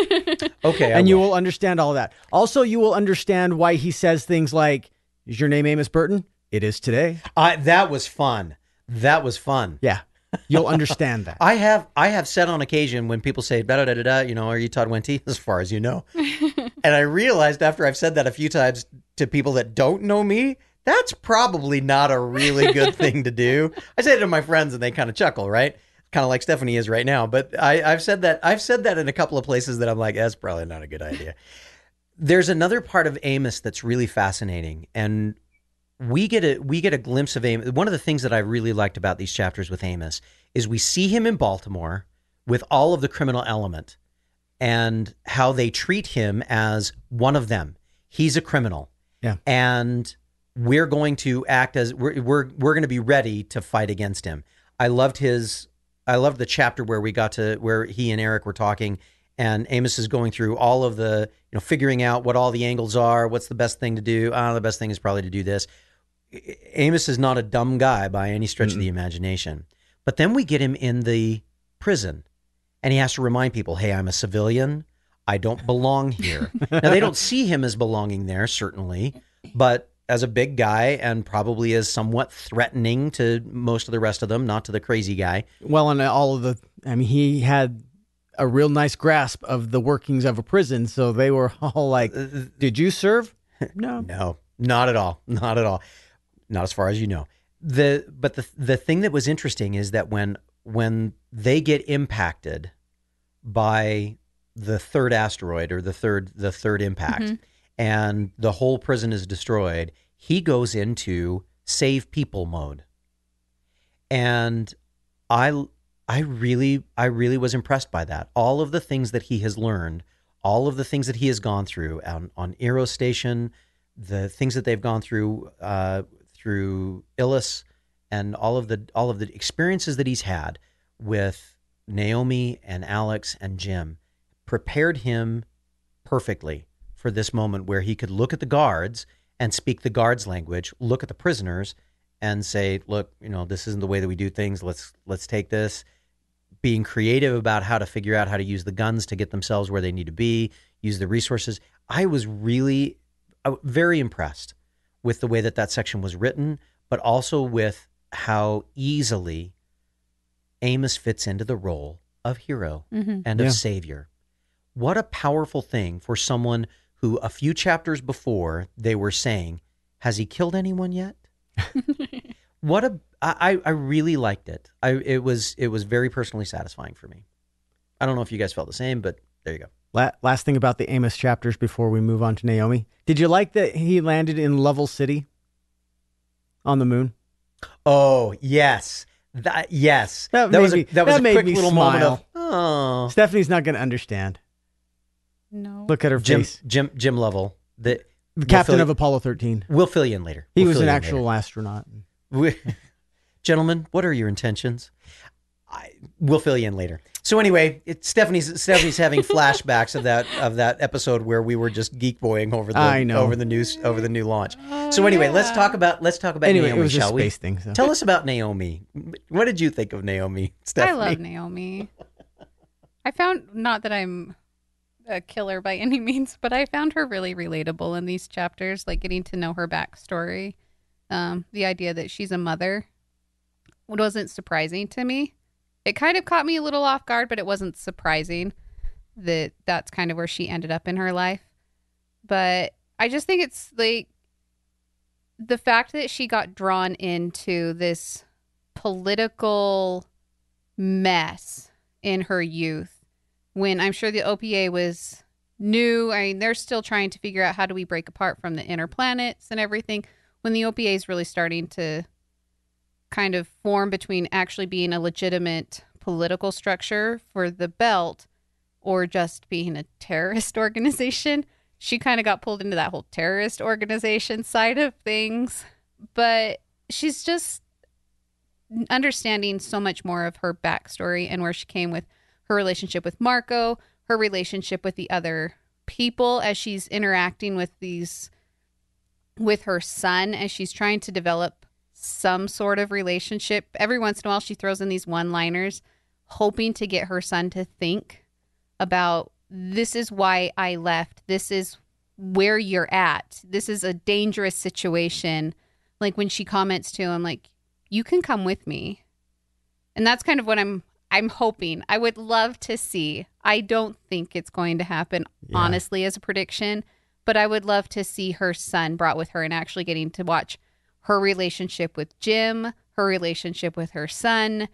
Okay, I and you will. will understand all that. Also, you will understand why he says things like, "Is your name Amos Burton?" It is today. I, that was fun. That was fun. Yeah, you'll understand that. I have I have said on occasion when people say da da da da da, you know, are you Todd Wente? As far as you know, and I realized after I've said that a few times to people that don't know me, that's probably not a really good thing to do. I say it to my friends and they kind of chuckle, right? Kind of like Stephanie is right now. But I, I've said that I've said that in a couple of places that I'm like, that's probably not a good idea. There's another part of Amos that's really fascinating, and we get a we get a glimpse of Amos. One of the things that I really liked about these chapters with Amos is we see him in Baltimore with all of the criminal element and how they treat him as one of them. He's a criminal. Yeah. And we're going to act as we're we're, we're going to be ready to fight against him. I loved his I loved the chapter where we got to where he and Erich were talking and Amos is going through all of the, you know, figuring out what all the angles are, what's the best thing to do. Ah, the best thing is probably to do this. Amos is not a dumb guy by any stretch mm of the imagination. But then we get him in the prison and he has to remind people, "Hey, I'm a civilian. I don't belong here." now they don't see him as belonging there certainly, but as a big guy and probably as somewhat threatening to most of the rest of them, not to the crazy guy. Well, and all of the, I mean, he had a real nice grasp of the workings of a prison. So they were all like, uh, Did you serve? No. no, not at all. Not at all. Not as far as you know. The but the the thing that was interesting is that when when they get impacted by the third asteroid or the third the third impact mm-hmm. and the whole prison is destroyed, he goes into save people mode. And I I really, I really was impressed by that. All of the things that he has learned, all of the things that he has gone through on, on Eros Station, the things that they've gone through uh, through Ilus, and all of the all of the experiences that he's had with Naomi and Alex and Jim, prepared him perfectly for this moment where he could look at the guards and speak the guards' language, look at the prisoners, and say, "Look, you know, this isn't the way that we do things. Let's let's take this." being creative about how to figure out how to use the guns to get themselves where they need to be, use the resources. I was really very impressed with the way that that section was written, but also with how easily Amos fits into the role of hero mm-hmm. and of yeah. savior. What a powerful thing for someone who a few chapters before they were saying, Has he killed anyone yet? what a I, I really liked it. I it was it was very personally satisfying for me. I don't know if you guys felt the same, but there you go. Last thing about the Amos chapters before we move on to Naomi. Did you like that he landed in Lovell City on the moon? Oh yes, that yes. That, that was a, that was that a quick little smile. moment of oh. Stephanie's not going to understand. No. Look at her Jim, face. Jim Jim Lovell, the, the captain of Apollo 13. We'll fill you in later. He we'll was an actual later. astronaut. We, gentlemen, what are your intentions? I, we'll fill you in later. So anyway, it, Stephanie's Stephanie's having flashbacks of that of that episode where we were just geek boying over the I know. over the news over the new launch. So anyway, yeah. let's talk about let's talk about anyway, Naomi, it was shall a space we? Thing, so. Tell us about Naomi. What did you think of Naomi? Stephanie? I love Naomi. I found not that I'm a killer by any means, but I found her really relatable in these chapters, like getting to know her backstory. Um, the idea that she's a mother wasn't surprising to me. It kind of caught me a little off guard, but it wasn't surprising that that's kind of where she ended up in her life. But I just think it's like the fact that she got drawn into this political mess in her youth when I'm sure the OPA was new. I mean, they're still trying to figure out how do we break apart from the inner planets and everything. When the OPA is really starting to kind of form between actually being a legitimate political structure for the belt or just being a terrorist organization. She kind of got pulled into that whole terrorist organization side of things, but she's just understanding so much more of her backstory and where she came with her relationship with Marco, her relationship with the other people as she's interacting with these with her son as she's trying to develop some sort of relationship. Every once in a while, she throws in these one liners, hoping to get her son to think about this is why I left. This is where you're at. This is a dangerous situation. Like when she comments to him, like, you can come with me. And that's kind of what I'm I'm hoping. I would love to see. I don't think it's going to happen, yeah. honestly, as a prediction, but I would love to see her son brought with her and actually getting to watch her relationship with Jim, her relationship with her son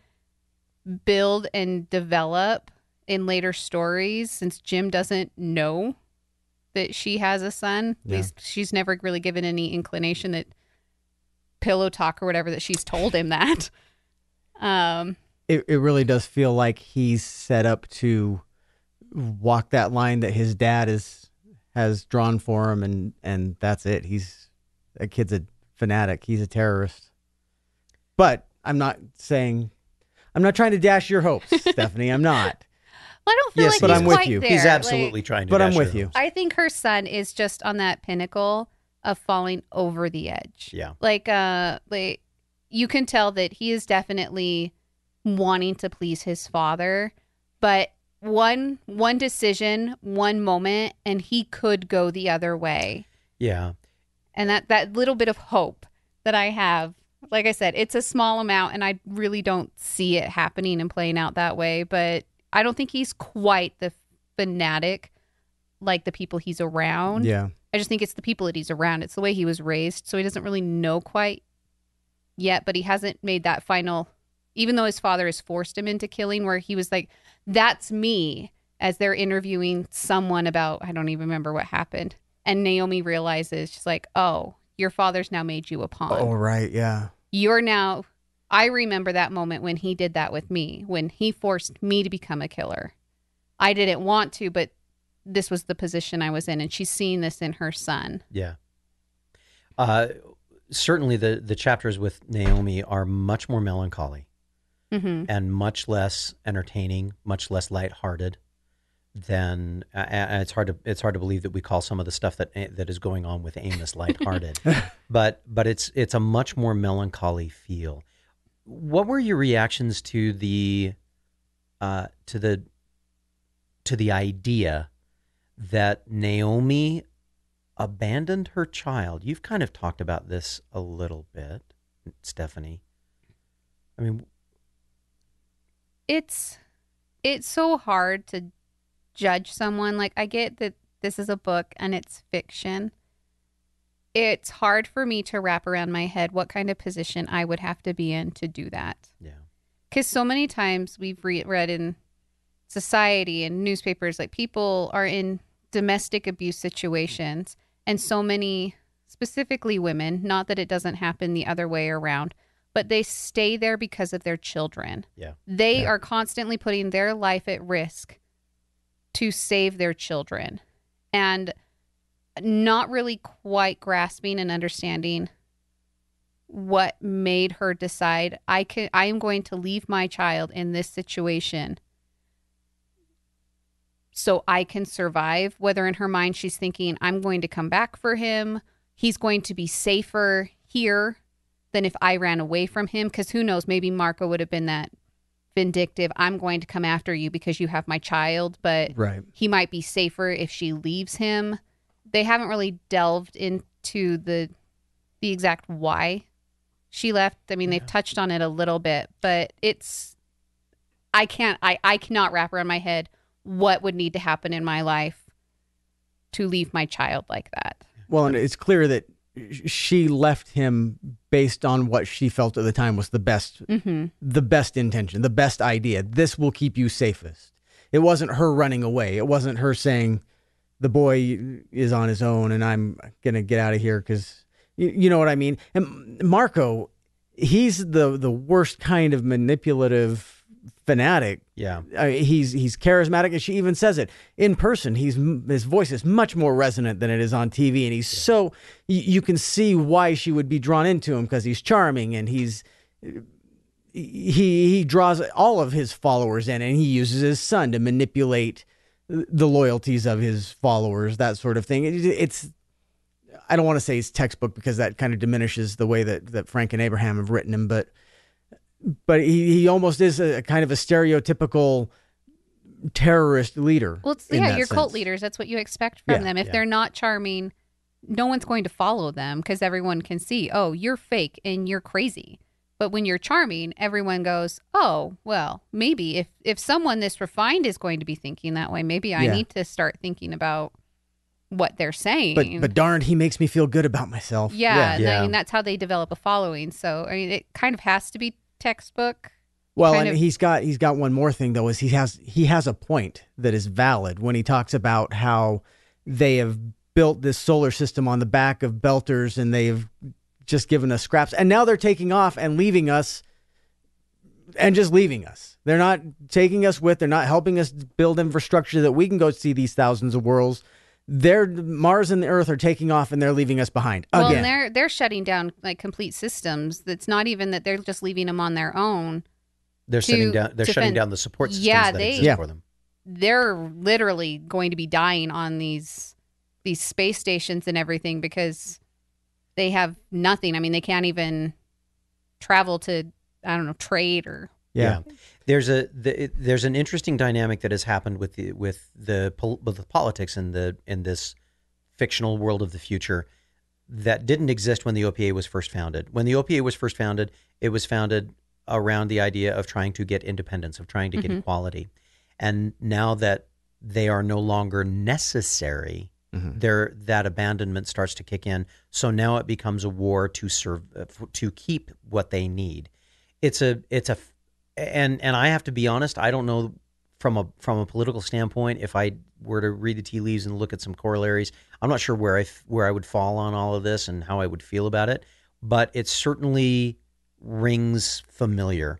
build and develop in later stories since Jim doesn't know that she has a son. Yeah. At least she's never really given any inclination that pillow talk or whatever that she's told him that. Um it, it really does feel like he's set up to walk that line that his dad is has drawn for him and and that's it. He's a kid's a fanatic. He's a terrorist. But I'm not saying, I'm not trying to dash your hopes, Stephanie. I'm not. Well, I don't feel Yes, like but he's I'm with you. there. He's Like, absolutely trying to. But I'm with your you. hopes. I think her son is just on that pinnacle of falling over the edge. Yeah. Like uh like you can tell that he is definitely wanting to please his father, but one one decision, one moment and he could go the other way. Yeah. And that that little bit of hope that I have, like I said, it's a small amount and I really don't see it happening and playing out that way, but I don't think he's quite the fanatic like the people he's around. Yeah. I just think it's the people that he's around. It's the way he was raised. So he doesn't really know quite yet, but he hasn't made that final, even though his father has forced him into killing, where he was like, that's me, as they're interviewing someone about, I don't even remember what happened. And Naomi realizes, she's like, oh, your father's now made you a pawn. Oh, right. Yeah. You're now, I remember that moment when he did that with me, when he forced me to become a killer. I didn't want to, but this was the position I was in. And she's seeing this in her son. Yeah. Uh, certainly, the the chapters with Naomi are much more melancholy Mm-hmm. and much less entertaining, much less lighthearted than. Uh, uh, it's hard to it's hard to believe that we call some of the stuff that that is going on with Amos lighthearted, but but it's it's a much more melancholy feel. What were your reactions to the uh, to the to the idea that Naomi abandoned her child. You've kind of talked about this a little bit, Stephanie. I mean, it's it's so hard to judge someone like i get that this is a book and it's fiction. It's hard for me to wrap around my head what kind of position i would have to be in to do that. Yeah, because so many times we've re- read in society and newspapers like people are in domestic abuse situations and so many specifically women not that it doesn't happen the other way around but they stay there because of their children. Yeah, they Yeah. are constantly putting their life at risk to save their children and not really quite grasping and understanding what made her decide I can I am going to leave my child in this situation so I can survive. Whether in her mind she's thinking I'm going to come back for him. He's going to be safer here than if I ran away from him. Because who knows maybe Marco would have been that vindictive I'm going to come after you because you have my child but Right. he might be safer if she leaves him. They haven't really delved into the the exact why she left. I mean, they've touched on it a little bit, but it's I can't I I cannot wrap around my head what would need to happen in my life to leave my child like that. Well, and it's clear that she left him based on what she felt at the time was the best Mhm. the best intention, the best idea. This will keep you safest. It wasn't her running away. It wasn't her saying the boy is on his own and I'm going to get out of here cuz you, you know what I mean? And Marco, he's the the worst kind of manipulative fanatic yeah, uh, he's he's charismatic, and she even says it in person. He's his voice is much more resonant than it is on TV, and he's so you, you can see why she would be drawn into him because he's charming and he's he he draws all of his followers in, and he uses his son to manipulate the loyalties of his followers, that sort of thing. It, it's I don't want to say it's textbook because that kind of diminishes the way that that Franck and Abraham have written him, but but he, he almost is a, kind of a stereotypical terrorist leader. Well, it's, yeah, that your cult leaders. That's what you expect from Yeah, them. If yeah. they're not charming, no one's going to follow them because everyone can see, oh, you're fake and you're crazy. But when you're charming, everyone goes, oh, well, maybe if if someone this refined is going to be thinking that way, maybe I Yeah. need to start thinking about what they're saying. But but darned, he makes me feel good about myself. yeah, and Yeah. I mean that's how they develop a following. So I mean, it kind of has to be textbook. Well, and of- he's got he's got one more thing though is he has he has a point that is valid when he talks about how they have built this solar system on the back of belters and they've just given us scraps and now they're taking off and leaving us and just leaving us. They're not taking us with, they're not helping us build infrastructure that we can go see these thousands of worlds. They're Mars and the Earth are taking off and they're leaving us behind Well, again. and they're they're shutting down like complete systems. That's not even that they're just leaving them on their own. They're to- shutting down. They're shutting fend- down the support systems Yeah, that they- exist Yeah. for them. They're literally going to be dying on these these space stations and everything because they have nothing. I mean, they can't even travel to I don't know trade or yeah. There's a the, there's an interesting dynamic that has happened with the with the with the politics in the in this fictional world of the future that didn't exist when the OPA was first founded. When the OPA was first founded, it was founded around the idea of trying to get independence, of trying to get equality. And now that they are no longer necessary, Mhm. there that abandonment starts to kick in. So now it becomes a war to serve uh, to keep what they need. It's a it's a f- and and I have to be honest. I don't know from a from a political standpoint if I were to read the tea leaves and look at some corollaries. I'm not sure where I where I would fall on all of this and how I would feel about it, but it certainly rings familiar.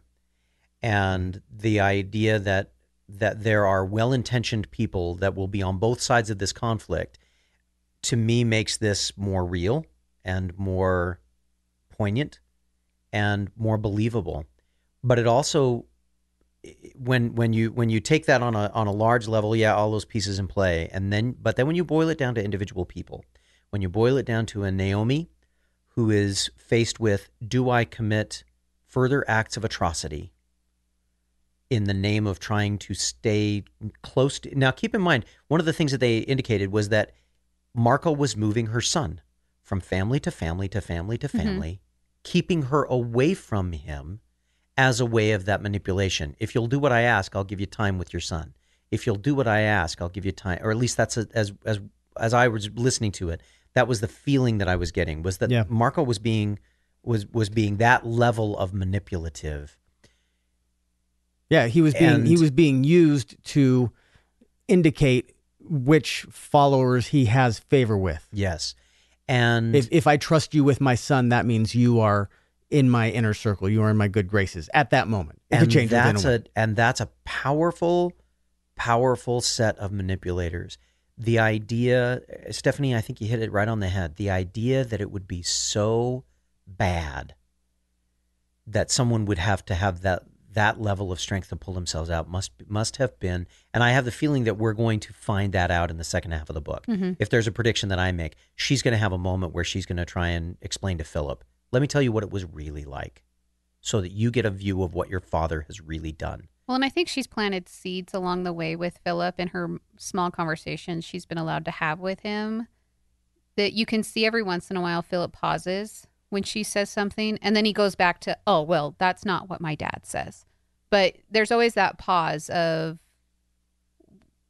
And the idea that that there are well-intentioned people that will be on both sides of this conflict to me makes this more real and more poignant and more believable but it also when when you when you take that on a on a large level yeah all those pieces in play. And then but then when you boil it down to individual people when you boil it down to a Naomi who is faced with do I commit further acts of atrocity in the name of trying to stay close to now keep in mind one of the things that they indicated was that Marco was moving her son from family to family to family to mm-hmm. family keeping her away from him as a way of that manipulation if you'll do what I ask I'll give you time with your son if you'll do what I ask I'll give you time or at least that's a, as as as I was listening to it that was the feeling that I was getting was that Yeah. Marco was being was was being that level of manipulative Yeah, he was being he was being used to indicate which followers he has favor with. yes and If if I trust you with my son, that means you are in my inner circle. You are in my good graces at that moment. It could and change that's a a, and that's a powerful powerful set of manipulators. The idea stephanie i think you hit it right on the head. The idea that it would be so bad that someone would have to have that that level of strength to pull themselves out must must have been and i have the feeling that we're going to find that out in the second half of the book. Mm-hmm. If there's a prediction that i make she's going to have a moment where she's going to try and explain to philip let me tell you what it was really like so that you get a view of what your father has really done Well, and I think she's planted seeds along the way with Philip in her small conversations she's been allowed to have with him. That you can see every once in a while Philip pauses when she says something and then he goes back to, oh, well, that's not what my dad says. But there's always that pause of,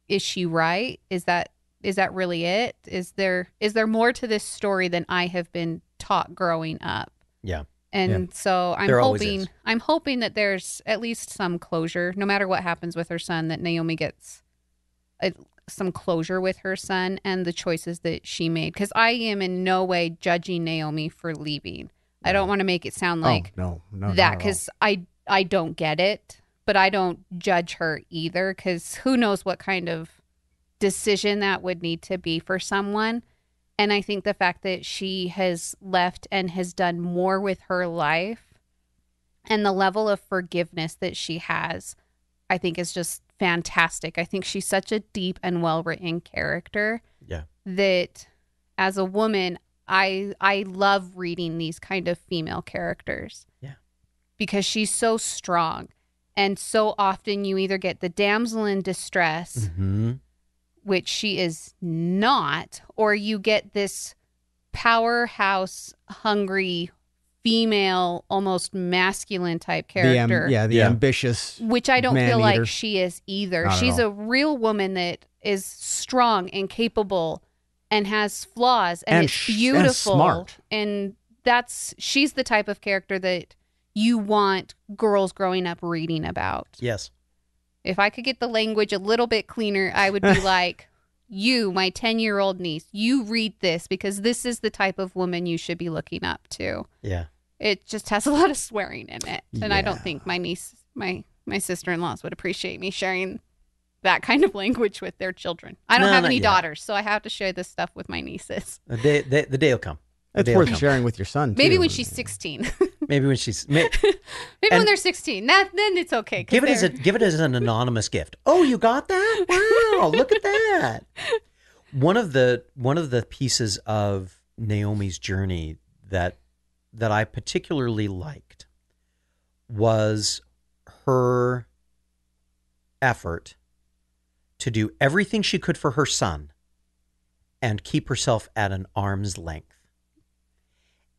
is she right? Is that is that really it? Is there is there more to this story than I have been taught growing up? yeah And so I'm There hoping. I'm hoping that there's at least some closure, no matter what happens with her son, that Naomi gets a, some closure with her son and the choices that she made. Because I am in no way judging Naomi for leaving. I don't want to make it sound oh, like oh, no, no, that not at all. because I I don't get it, but I don't judge her either because who knows what kind of decision that would need to be for someone. And I think the fact that she has left and has done more with her life and the level of forgiveness that she has, I think is just fantastic. I think she's such a deep and well written character yeah that as a woman I I love reading these kind of female characters. Yeah. Because she's so strong. And so often you either get the damsel in distress, hmm which she is not, or you get this powerhouse hungry female almost masculine type the am- character yeah, the Yeah. ambitious. which I don't man feel like she is either. Not She's a real woman that is strong and capable and has flaws and, And it's sh- and beautiful. smart. And that's she's the type of character that you want girls growing up reading about. yes If I could get the language a little bit cleaner, I would be like, you, my 10 year old niece, you read this because this is the type of woman you should be looking up to yeah it just has a lot of swearing in it and i don't think my niece my my sister-in-laws would appreciate me sharing that kind of language with their children. I don't No, have any yet. daughters, so I have to share this stuff with my nieces. Uh, the day, the, the day will come. The It's day worth come. sharing with your son. Maybe too. when she's 16. Maybe when she's may, Maybe when they're 16. That then it's okay. give it as a give it as an anonymous gift. Oh, you got that? Wow! look at that. One of the one of the pieces of Naomi's journey that that I particularly liked was her effort to do everything she could for her son and keep herself at an arm's length.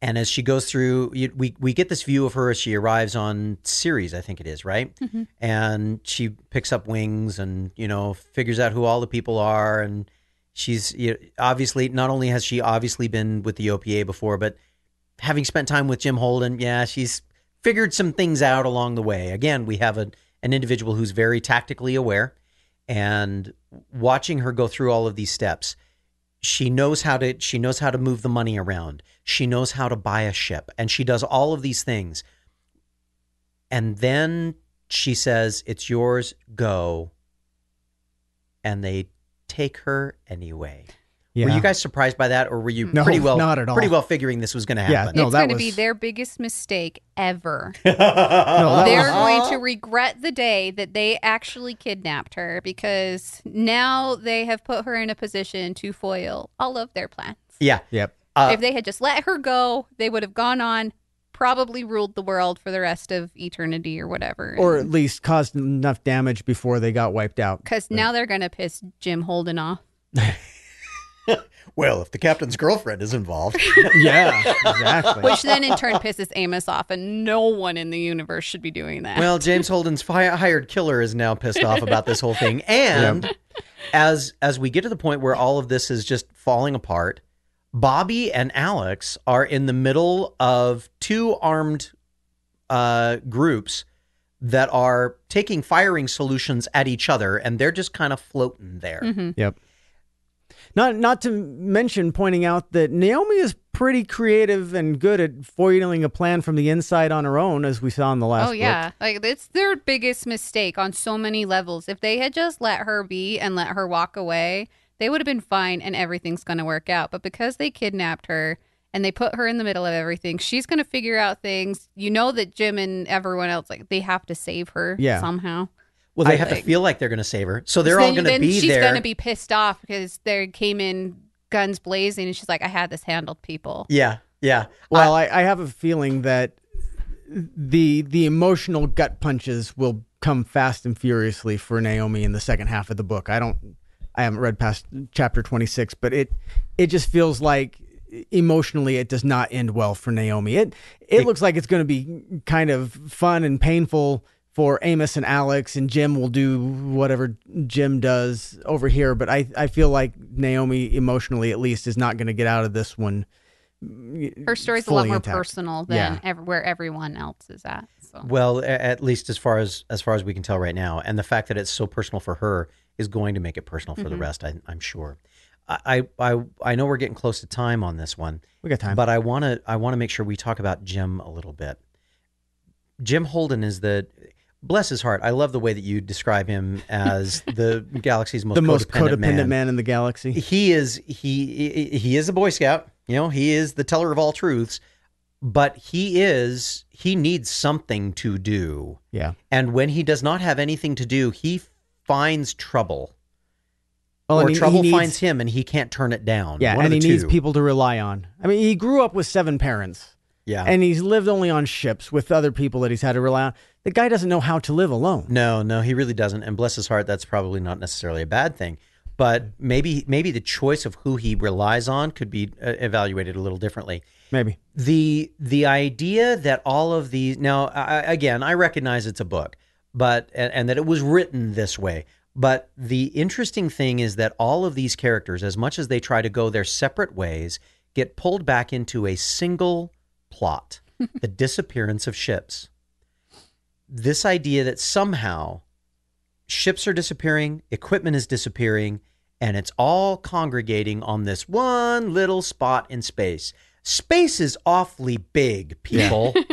And as she goes through, you- we we get this view of her as she arrives on Ceres, I think it is, right? Mhm. And she picks up wings and you know figures out who all the people are, and she's you obviously not only has she obviously been with the OPA before, but having spent time with Jim Holden, yeah, she's figured some things out along the way. Again, we have a, an individual who's very tactically aware, and watching her go through all of these steps, she knows how to she knows how to move the money around. She knows how to buy a ship, and she does all of these things. And then she says, "It's yours. Go." And they take her anyway. Yeah. Were you guys surprised by that, or were you No, pretty well not at all. pretty well figuring this was going to happen? Yeah, happen? no, it's going to be their biggest mistake ever. No, They're was- going to regret the day that they actually kidnapped her because now they have put her in a position to foil all of their plans. yeah. Yep. Uh, if they had just let her go, they would have gone on, probably ruled the world for the rest of eternity or whatever. Or at least caused enough damage before they got wiped out. because now they're going to piss Jim Holden off. well, if the captain's girlfriend is involved, yeah, exactly. Which then in turn pisses Amos off, and no one in the universe should be doing that. well, James Holden's fi- hired killer is now pissed off about this whole thing, and as as we get to the point where all of this is just falling apart, Bobbie and Alex are in the middle of two armed uh, groups that are taking firing solutions at each other, and they're just kind of floating there. Mhm. Yep. Not not to mention pointing out that Naomi is pretty creative and good at foiling a plan from the inside on her own, as we saw in the last. Oh yeah, like it's their biggest mistake on so many levels. If they had just let her be and let her walk away, they would have been fine and everything's going to work out. But because they kidnapped her and they put her in the middle of everything, she's going to figure out things. You know that Jim and everyone else like they have to save her Yeah. somehow. Well, they I have to feel like they're going to save her, so they're then, all going to then be she's there. going to be pissed off because they came in guns blazing and she's like, "I had this handled, people." yeah, yeah. Well, I, I have a feeling that the the emotional gut punches will come fast and furiously for Naomi in the second half of the book. I don't I haven't read past chapter 26, but it it just feels like emotionally it does not end well for Naomi. It it looks like it's going to be kind of fun and painful for Amos and Alex and Jim will do whatever Jim does over here, but I I feel like Naomi emotionally at least is not going to get out of this one Her story's a lot more intact. personal than Yeah. ev- where everyone else is at. So. Well, at least as far as as far as we can tell right now, and the fact that it's so personal for her is going to make it personal for the Mm-hmm. rest. I, I'm sure. I, I I know we're getting close to time on this one, We got time. but I want to I want to make sure we talk about Jim a little bit. Jim Holden is the bless his heart. I love the way that you describe him as the galaxy's most the most codependent, codependent man. in the galaxy. he is he he- is a boy scout you know he is the teller of all truths but he is he needs something to do Yeah. and when he does not have anything to do he finds trouble Well, or he- trouble he needs- finds him and he can't turn it down Yeah, One and he the needs people to rely on. I mean, he grew up with seven parents, yeah and he's lived only on ships with other people that he's had to rely on. The guy doesn't know how to live alone. no no he really doesn't and bless his heart that's probably not necessarily a bad thing but maybe maybe the choice of who he relies on could be uh, evaluated a little differently Maybe. the the idea that all of these now I, again i recognize it's a book but and, and that it was written this way but the interesting thing is that all of these characters as much as they try to go their separate ways get pulled back into a single plot the disappearance of ships this idea that somehow ships are disappearing equipment is disappearing and it's all congregating on this one little spot in space space is awfully big people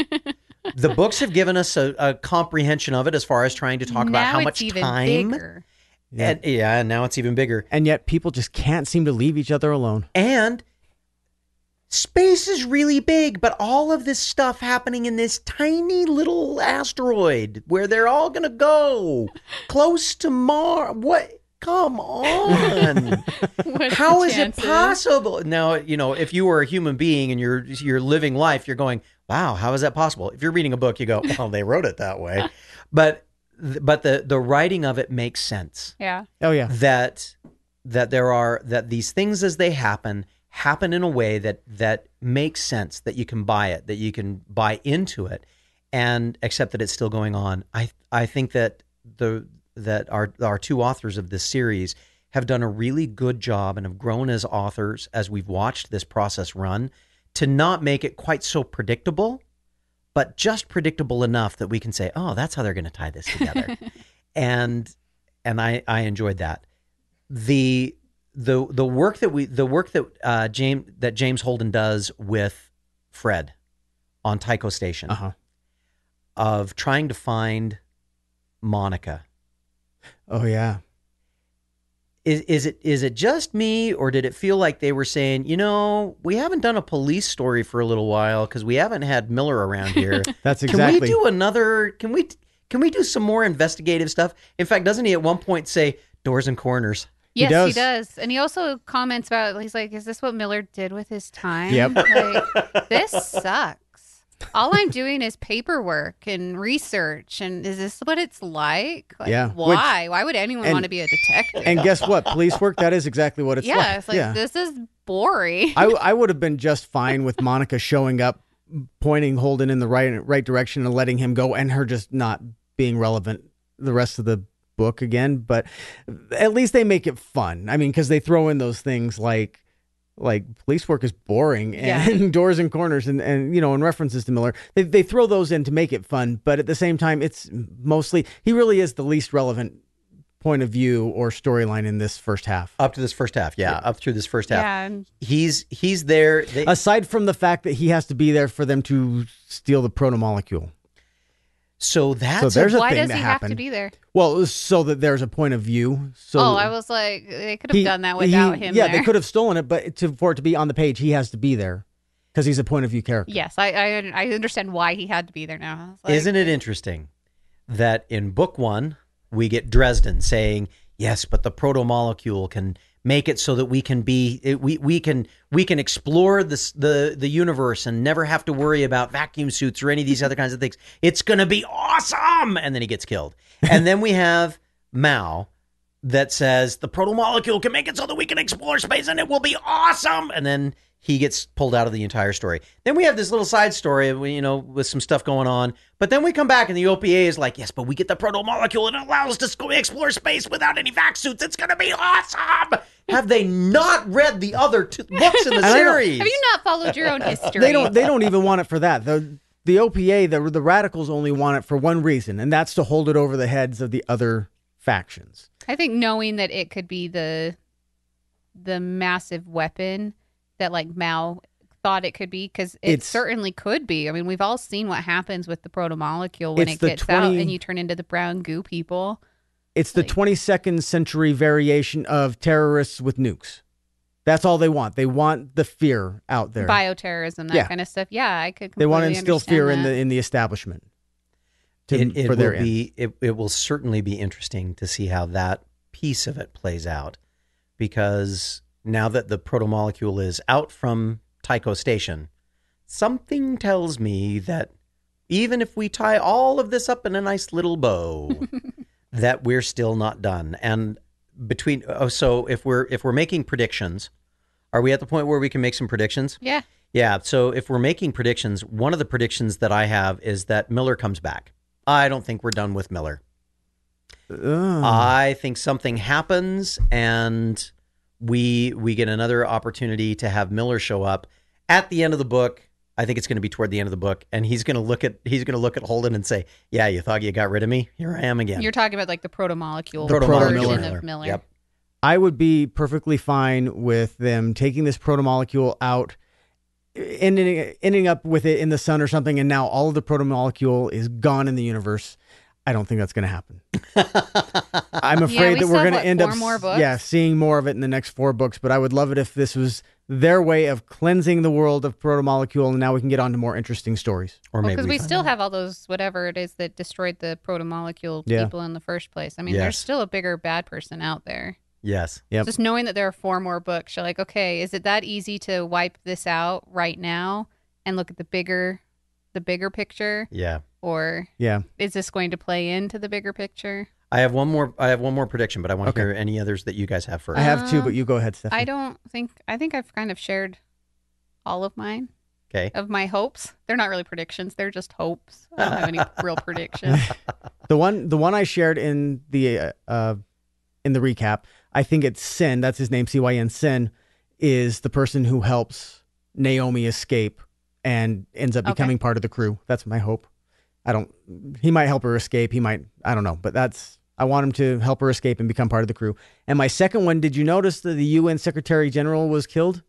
the books have given us a, a comprehension of it as far as trying to talk about how it's much even time bigger. Yeah. And, yeah, and now it's even bigger. And yet people just can't seem to leave each other alone. And space is really big, but all of this stuff happening in this tiny little asteroid where they're all going to go close to Mars. What? Come on. How is How it possible? Now, you know, if you were a human being and you're you're living life, you're going, "Wow, how is that possible?" If you're reading a book, you go, "Well, they wrote it that way." But but the the writing of it makes sense Yeah. Oh yeah. that that there are that these things as they happen happen in a way that that makes sense that you can buy it that you can buy into it and accept that it's still going on i i think that the that our our two authors of this series have done a really good job and have grown as authors as we've watched this process run to not make it quite so predictable but just predictable enough that we can say oh that's how they're going to tie this together and and I I enjoyed that. The the the work that we the work that uh, James that James Holden does with Fred on Tycho Station Uh huh. of trying to find Monica. Oh yeah. Is is it is it just me or did it feel like they were saying, you know, we haven't done a police story for a little while because we haven't had Miller around here. That's exactly. Can we do another? Can we can we do some more investigative stuff? In fact, doesn't he at one point say doors and corners? He Yes, does. he does. And he also comments about he's like, Is this what Miller did with his time? Yep. Like, this sucks. All I'm doing is paperwork and research and is this what it's like? Like, Yeah, which- Why? why would anyone and- want to be a detective? and guess what? Police work. That is exactly what it's yeah, like. it's like yeah. this is boring. I, I would have been just fine with Monica showing up, pointing Holden in the right right direction and letting him go, and her just not being relevant the rest of the book again. But at least they make it fun. I mean, because they throw in those things like like police work is boring and Yeah. doors and corners and, and you know and references to Miller. They they throw those in to make it fun, but at the same time, it's mostly he really is the least relevant point of view or storyline in this first half. Up to this first half, yeah, up through this first half. yeah, He's he's there. They, aside from the fact that he has to be there for them to steal the protomolecule. So that's So there's a why thing does that he have to be there? Well, so that there's a point of view. So oh, I was like, they could have he- done that he- without him. Yeah, there. they could have stolen it, but to, for it to be on the page, he has to be there because he's a point of view character. Yes, I, I I understand why he had to be there now. Like, Isn't it interesting that in book one we get Dresden saying, "Yes, but the proto molecule can make it so that we can be it- we we can we can explore this the the universe and never have to worry about vacuum suits or any of these other kinds of things. It's going to be awesome." And then he gets killed. And then we have Mao that says the proto molecule can make it so that we can explore space and it will be awesome. And then he gets pulled out of the entire story. Then we have this little side story, you know, with some stuff going on. But then we come back and the OPA is like, yes, but we get the proto molecule and it allows us to explore space without any vac suits. It's going to be awesome. Have they not read the other two books in the And I don't- series? Have you not followed your own history? They don't. They don't even want it for that. The the OPA, the the radicals only want it for one reason, and that's to hold it over the heads of the other factions. I think knowing that it could be the the massive weapon that like Mao thought it could be because it It's- certainly could be. I mean, we've all seen what happens with the protomolecule when it the gets out and you turn into the brown goo people. It's the Like- 22nd century variation of terrorists with nukes. That's all they want. They want the fear out there. Bioterrorism, that Yeah. kind of stuff. Yeah, I could. they want to instill understand fear in the in the establishment. To, it, it for their will be it, it will certainly be interesting to see how that piece of it plays out because now that the protomolecule is out from Tycho Station, something tells me that even if we tie all of this up in a nice little bow, that we're still not done. And between oh, so if we're if we're making predictions, are we at the point where we can make some predictions? Yeah, Yeah. So if we're making predictions, one of the predictions that I have is that Miller comes back. I don't think we're done with Miller. Ugh. I think something happens and we we get another opportunity to have Miller show up at the end of the book. I think it's going to be toward the end of the book, and he's going to look at he's going to look at Holden and say, "Yeah, you thought you got rid of me? Here I am again." you're talking about like the protomolecule, The version protomolecule of Miller. Yep. I would be perfectly fine with them taking this protomolecule out, ending ending up with it in the sun or something, and now all of the protomolecule is gone in the universe. I don't think that's going to happen. I'm Yeah, afraid we that still we're have, going to what, end four up, more books? yeah, seeing more of it in the next four books. But I would love it if this was their way of cleansing the world of proto molecule, and now we can get on to more interesting stories. or maybe because we, still have all those whatever it is that destroyed the proto-molecule Yeah. people in the first place. I mean, Yes. there's still a bigger bad person out there. Yes. Yep. Just knowing that there are four more books, you're like, okay, is it that easy to wipe this out right now and look at the bigger, the bigger picture, Yeah. Or Yeah, is this going to play into the bigger picture? I have one more. I have one more prediction, but I want to Okay. hear any others that you guys have first. I have two, Um, but you go ahead, Stephanie. I don't think. I think I've kind of shared all of mine Okay. of my hopes. They're not really predictions; they're just hopes. I don't have any real predictions. The one, the one I shared in the uh, uh, in the recap, I think it's Cyn. That's his name, C Y N. Cyn is the person who helps Naomi escape and ends up Okay. becoming part of the crew. That's my hope. I don't. He might help her escape. He might. I don't know. But that's. I want him to help her escape and become part of the crew. And my second one. Did you notice that the UN Secretary General was killed,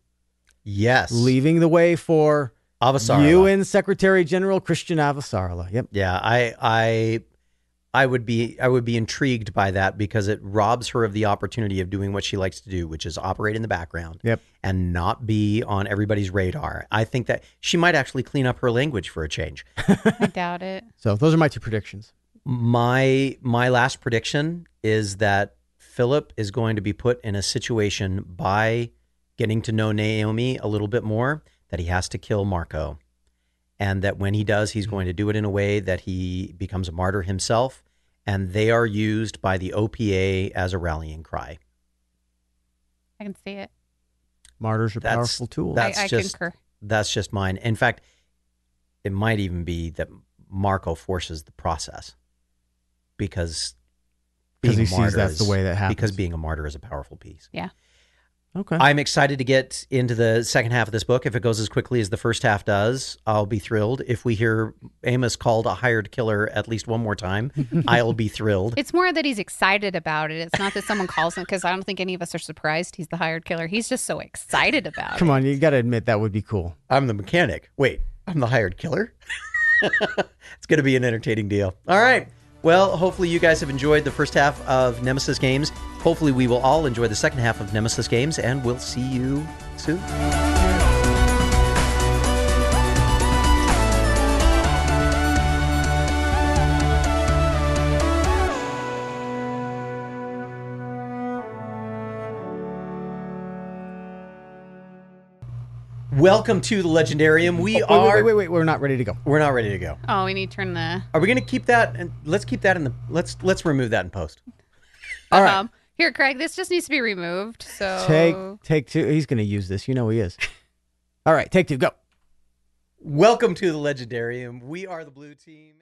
Yes. leaving the way for Avasarala. UN Secretary General Chrisjen Avasarala? Yep. Yeah, I I I would be I would be intrigued by that because it robs her of the opportunity of doing what she likes to do, which is operate in the background Yep. and not be on everybody's radar. I think that she might actually clean up her language for a change. I doubt it. So those are my two predictions. My my last prediction is that Philip is going to be put in a situation by getting to know Naomi a little bit more that he has to kill Marco. And that when he does, he's mm-hmm. going to do it in a way that he becomes a martyr himself. And they are used by the OPA as a rallying cry. I can see it. Martyrs are That's- powerful tools. That's I, I just- concur. That's just mine. In fact, it might even be that Marco forces the process because because being he a sees martyr that's the way that happens. because being a martyr is a powerful piece. Okay, I'm excited to get into the second half of this book. If it goes as quickly as the first half does, I'll be thrilled. If we hear Amos called a hired killer at least one more time, I'll be thrilled. It's more that he's excited about it. It's not that someone calls him because I don't think any of us are surprised he's the hired killer. He's just so excited about it. come it. on, you got to admit that would be cool. I'm the mechanic. Wait, I'm the hired killer? it's going to be an entertaining deal. All right. Well, hopefully you guys have enjoyed the first half of Nemesis Games. Hopefully we will all enjoy the second half of Nemesis Games, and we'll see you soon. Welcome to the Legendarium. We Wait, are. wait, wait, wait, wait, we're not ready to go. We're not ready to go. Oh, we need to turn the. Are we going to keep that? And let's keep that in the. Let's let's remove that in post. All right. Um, here, Craig. This just needs to be removed. So Take take two. He's going to use this. You know he is. All right, take two. Go. Welcome to the Legendarium. We are the blue team.